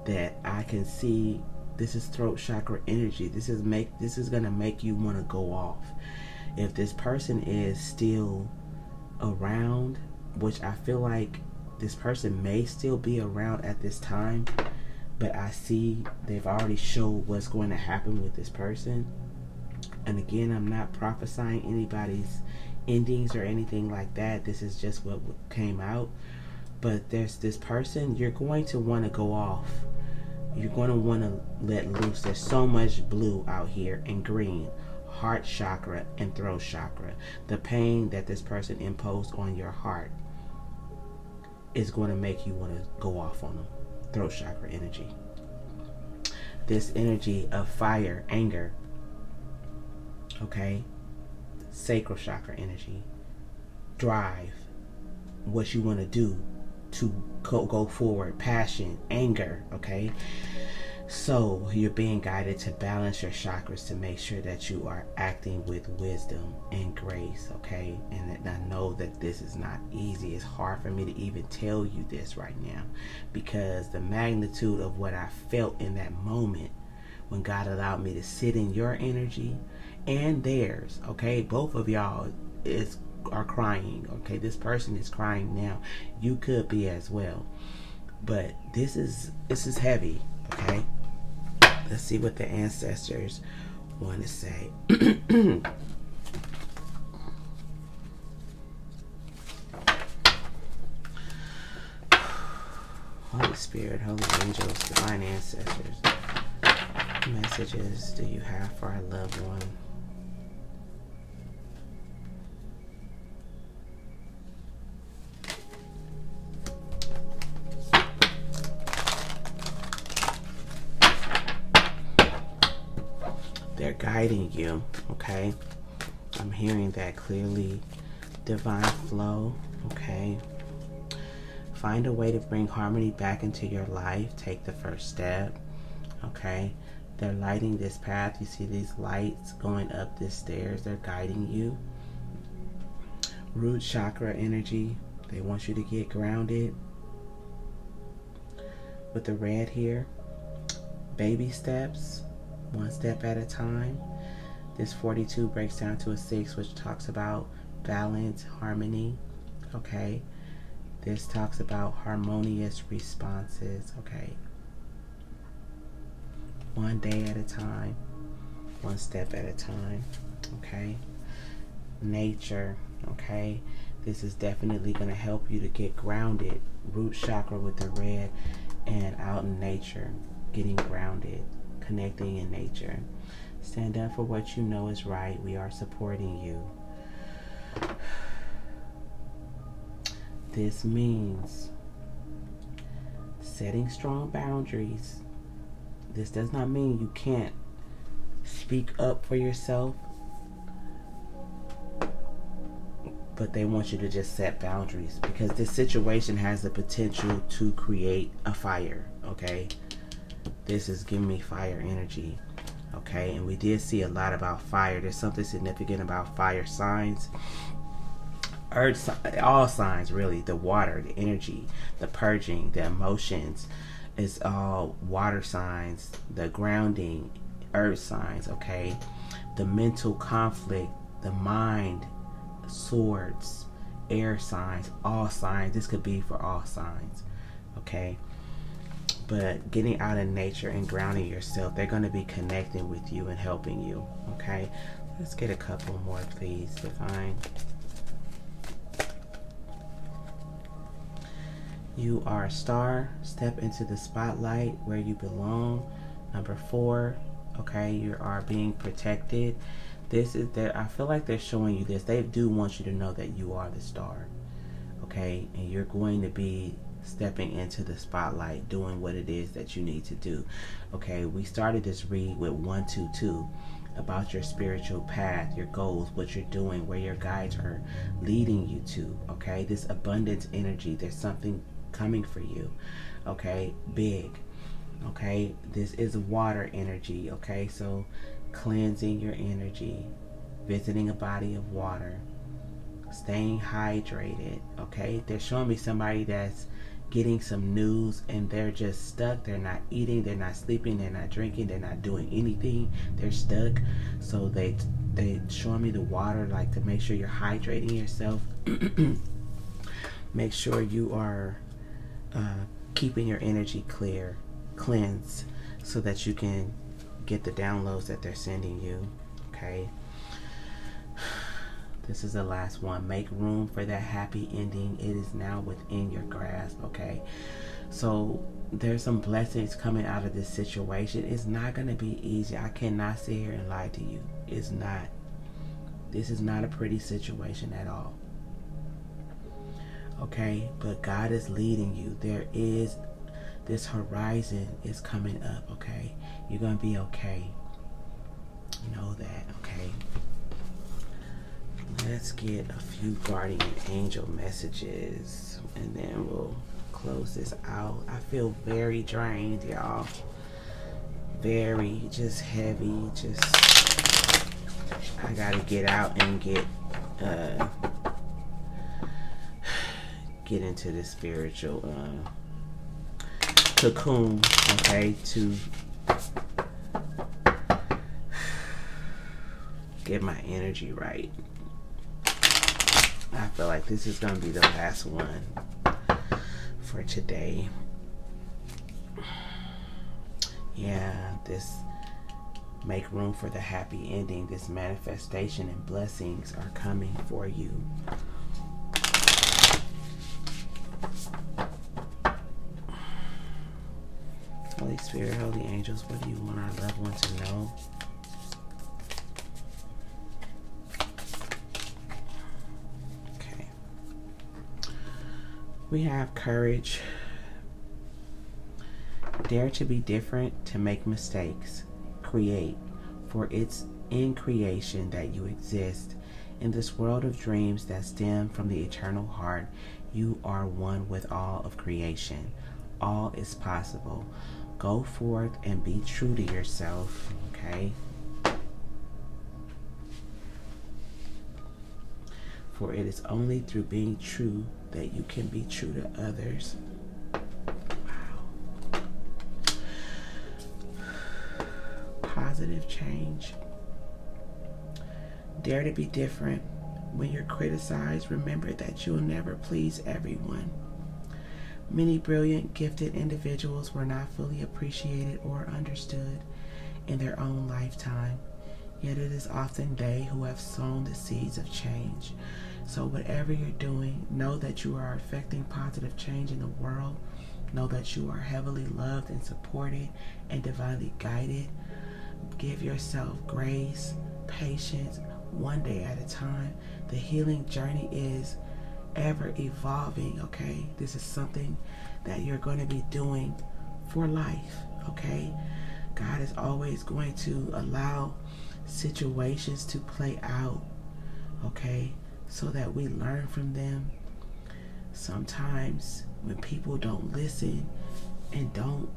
that i can see this is throat chakra energy. This is make this is to make you want to go off. If this person is still around which I feel like this person may still be around at this time, but I see they've already showed what's going to happen with this person. And again, I'm not prophesying anybody's endings or anything like that. This is just what came out. But there's this person, you're going to want to go off. You're going to want to let loose. There's so much blue out here and green heart chakra and throat chakra. The pain that this person imposed on your heart is going to make you want to go off on them. Throat chakra energy. This energy of fire, anger, okay? Sacral chakra energy, drive, what you want to do to go, go forward, passion, anger, okay? So you're being guided to balance your chakras to make sure that you are acting with wisdom and grace, okay? And I know that this is not easy. It's hard for me to even tell you this right now because the magnitude of what I felt in that moment when God allowed me to sit in your energy and theirs, okay? Both of y'all is are crying, okay? This person is crying now. You could be as well. But this is this is heavy, okay? Let's see what the ancestors want to say. Holy Spirit, Holy Angels, Divine Ancestors, messages do you have for our loved one? Guiding you, okay? I'm hearing that clearly. Divine flow, okay? Find a way to bring harmony back into your life. Take the first step, okay? They're lighting this path. You see these lights going up the stairs. They're guiding you. Root chakra energy. They want you to get grounded. With the red here, baby steps one step at a time. This 42 breaks down to a 6, which talks about balance, harmony. Okay. This talks about harmonious responses. Okay. One day at a time, one step at a time. Okay. Nature. Okay. This is definitely going to help you to get grounded. Root chakra with the red and out in nature, getting grounded connecting in nature. Stand up for what you know is right. We are supporting you. This means setting strong boundaries. This does not mean you can't speak up for yourself, but they want you to just set boundaries because this situation has the potential to create a fire, okay? This is giving me fire energy okay? And we did see a lot about fire. There's something significant about fire signs. Earth all signs really. The water the energy the purging the emotions. Is all water signs the grounding earth signs okay? The mental conflict the mind swords air signs all signs. This could be for all signs okay but getting out in nature and grounding yourself, they're going to be connecting with you and helping you. Okay, let's get a couple more, please. Divine. You are a star. Step into the spotlight where you belong. Number four. Okay, you are being protected. This is that I feel like they're showing you this. They do want you to know that you are the star. Okay, and you're going to be stepping into the spotlight, doing what it is that you need to do. Okay, we started this read with 122 about your spiritual path, your goals, what you're doing, where your guides are leading you to. Okay, this abundance energy, there's something coming for you. Okay, big. Okay, this is water energy. Okay, so cleansing your energy, visiting a body of water, staying hydrated. Okay, they're showing me somebody that's getting some news and they're just stuck. They're not eating, they're not sleeping, they're not drinking, they're not doing anything. They're stuck. So they they showing me the water like to make sure you're hydrating yourself. make sure you are uh, keeping your energy clear, cleansed, so that you can get the downloads that they're sending you. Okay. This is the last one. Make room for that happy ending. It is now within your grasp, okay? So there's some blessings coming out of this situation. It's not going to be easy. I cannot sit here and lie to you. It's not. This is not a pretty situation at all. Okay? But God is leading you. There is this horizon is coming up, okay? You're going to be okay. You know that? Let's get a few guardian angel messages and then we'll close this out. I feel very drained, y'all. very just heavy. Just I gotta get out and get uh, get into the spiritual uh, cocoon. Okay, to get my energy right. I feel like this is gonna be the last one for today. Yeah, this make room for the happy ending. This manifestation and blessings are coming for you. Holy Spirit, Holy Angels, what do you want our loved one to know? We have courage. Dare to be different, to make mistakes. Create, for it's in creation that you exist. In this world of dreams that stem from the eternal heart, you are one with all of creation. All is possible. Go forth and be true to yourself, okay? For it is only through being true that you can be true to others. Wow. Positive change. Dare to be different. When you're criticized, remember that you'll never please everyone. Many brilliant, gifted individuals were not fully appreciated or understood in their own lifetime. Yet it is often they who have sown the seeds of change. So, whatever you're doing, know that you are affecting positive change in the world. Know that you are heavily loved and supported and divinely guided. Give yourself grace, patience, one day at a time. The healing journey is ever evolving, okay? This is something that you're going to be doing for life, okay? God is always going to allow situations to play out, okay? So that we learn from them. Sometimes when people don't listen and don't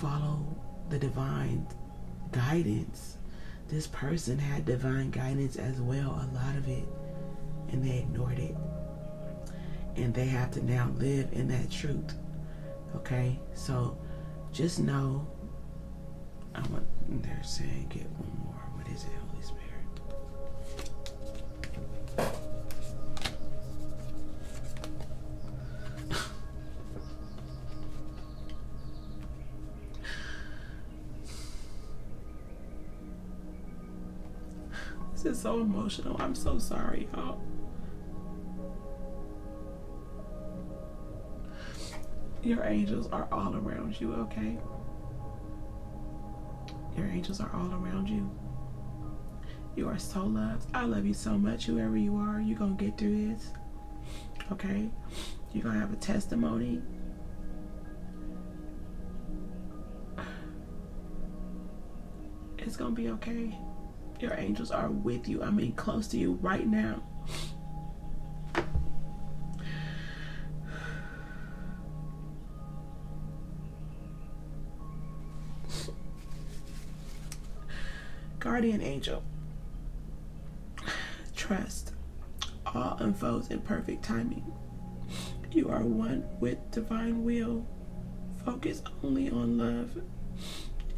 follow the divine guidance, this person had divine guidance as well, a lot of it, and they ignored it. And they have to now live in that truth. Okay? So just know I want they're saying get one more. What is it, so emotional. I'm so sorry, y'all. Your angels are all around you, okay? Your angels are all around you. You are so loved. I love you so much, whoever you are. You're going to get through this, okay? You're going to have a testimony. It's going to be okay. Your angels are with you. I mean, close to you right now. Guardian angel. Trust. All unfolds in perfect timing. You are one with divine will. Focus only on love,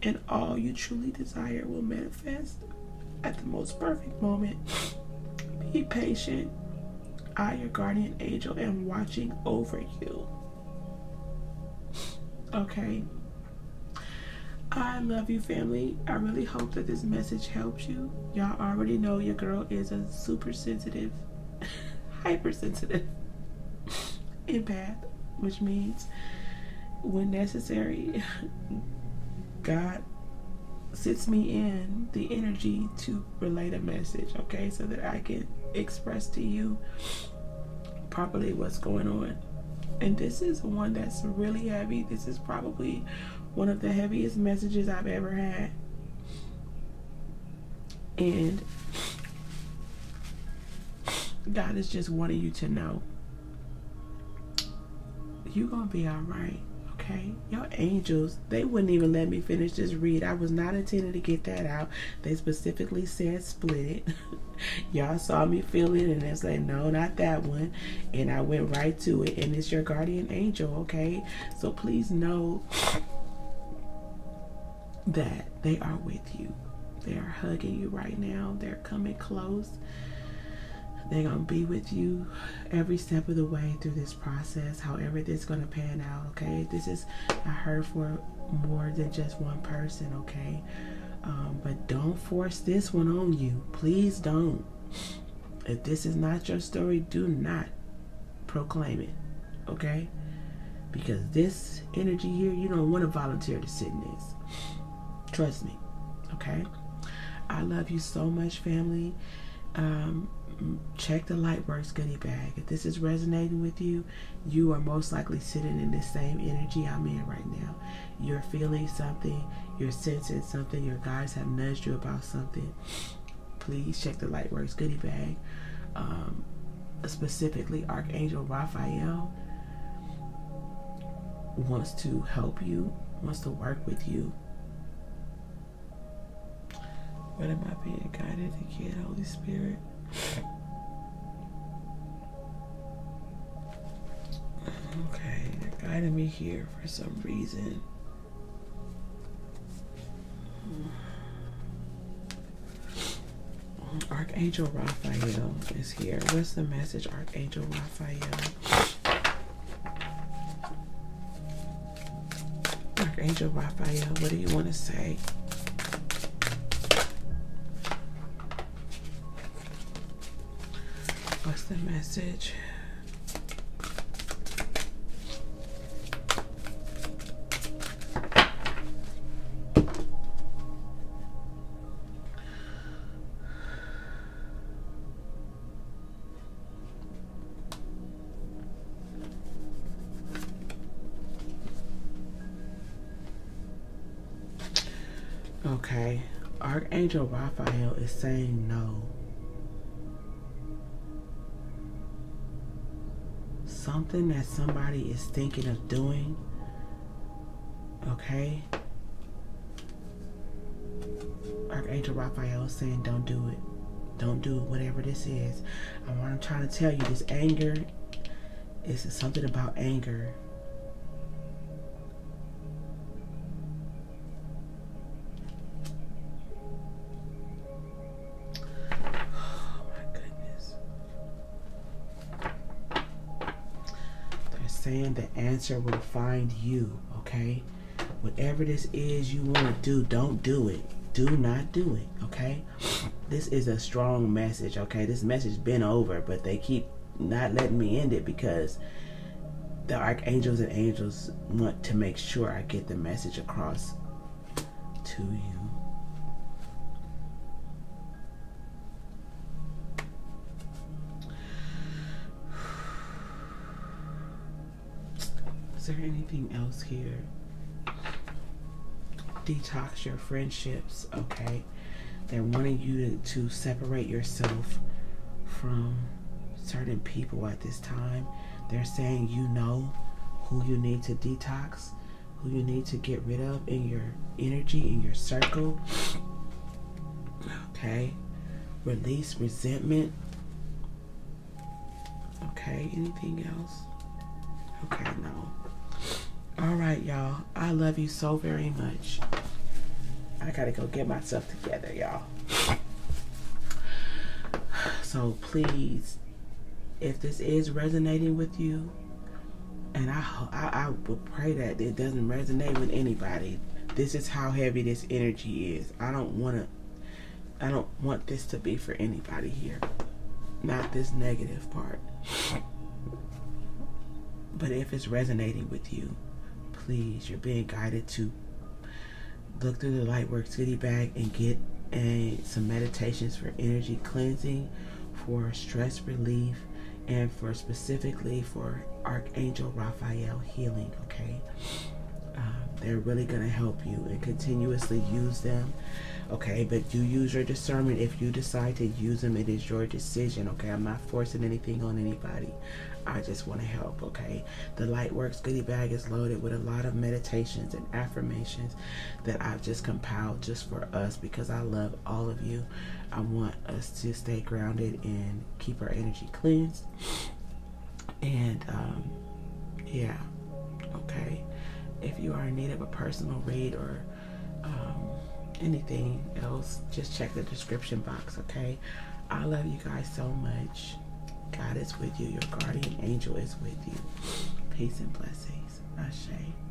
and all you truly desire will manifest at the most perfect moment. Be patient. I, your guardian angel, am watching over you. Okay. I love you, family. I really hope that this message helps you. Y'all already know your girl is a super sensitive, hypersensitive empath, which means when necessary, God sits me in the energy to relay a message, okay, so that I can express to you properly what's going on. And this is one that's really heavy. This is probably one of the heaviest messages I've ever had. And God is just wanting you to know you're going to be all right, okay? Your angels, they wouldn't even let me finish this read. I was not intending to get that out. They specifically said split it. Y'all saw me feel it, and it's like, no, not that one. And I went right to it, and it's your guardian angel, okay? So please know that they are with you. They are hugging you right now, they're coming close. They're going to be with you every step of the way through this process, however this is going to pan out, okay? This is, I heard for more than just one person, okay? Um, but don't force this one on you. Please don't. If this is not your story, do not proclaim it, okay? Because this energy here, you don't want to volunteer to sit in this. Trust me, okay? I love you so much, family. Um, check the Lightworks goodie bag. If this is resonating with you, you are most likely sitting in the same energy I'm in right now. You're feeling something, you're sensing something, your guides have nudged you about something. Please check the Lightworks goodie bag. Um, specifically, Archangel Raphael wants to help you, wants to work with you. What am I being guided to get, Holy Spirit? Okay, they're guiding me here for some reason. Archangel Raphael is here. What's the message, Archangel Raphael? Archangel Raphael, what do you want to say? What's the message? Okay, Archangel Raphael is saying no. Something that somebody is thinking of doing, okay? Archangel Raphael is saying, don't do it. Don't do whatever this is. And what I'm trying to tell you, this anger is something about anger. Saying the answer will find you, okay? Whatever this is you want to do, don't do it. Do not do it, okay? This is a strong message, okay? This message been over, but they keep not letting me end it because the archangels and angels want to make sure I get the message across to you. Is there anything else here? Detox your friendships, okay? They're wanting you to, to separate yourself from certain people at this time. They're saying you know who you need to detox, who you need to get rid of in your energy, in your circle. Okay? Release resentment. Okay, anything else? Okay, no. All right, y'all. I love you so very much. I gotta go get myself together, y'all. So please, if this is resonating with you, and I, I, I would pray that it doesn't resonate with anybody. This is how heavy this energy is. I don't want to. I don't want this to be for anybody here. Not this negative part. But if it's resonating with you, please, you're being guided to look through the Lightworks goodie bag and get a, some meditations for energy cleansing, for stress relief, and for specifically for Archangel Raphael healing. Okay, um, they're really going to help you and continuously use them okay? But you use your discernment if you decide to use them. It is your decision okay? I'm not forcing anything on anybody i just want to help okay the lightworks goodie bag is loaded with a lot of meditations and affirmations that i've just compiled just for us because i love all of you i want us to stay grounded and keep our energy cleansed and um yeah okay if you are in need of a personal read or um, anything else, just check the description box, okay? I love you guys so much. God is with you. Your guardian angel is with you. Peace and blessings. Ashe.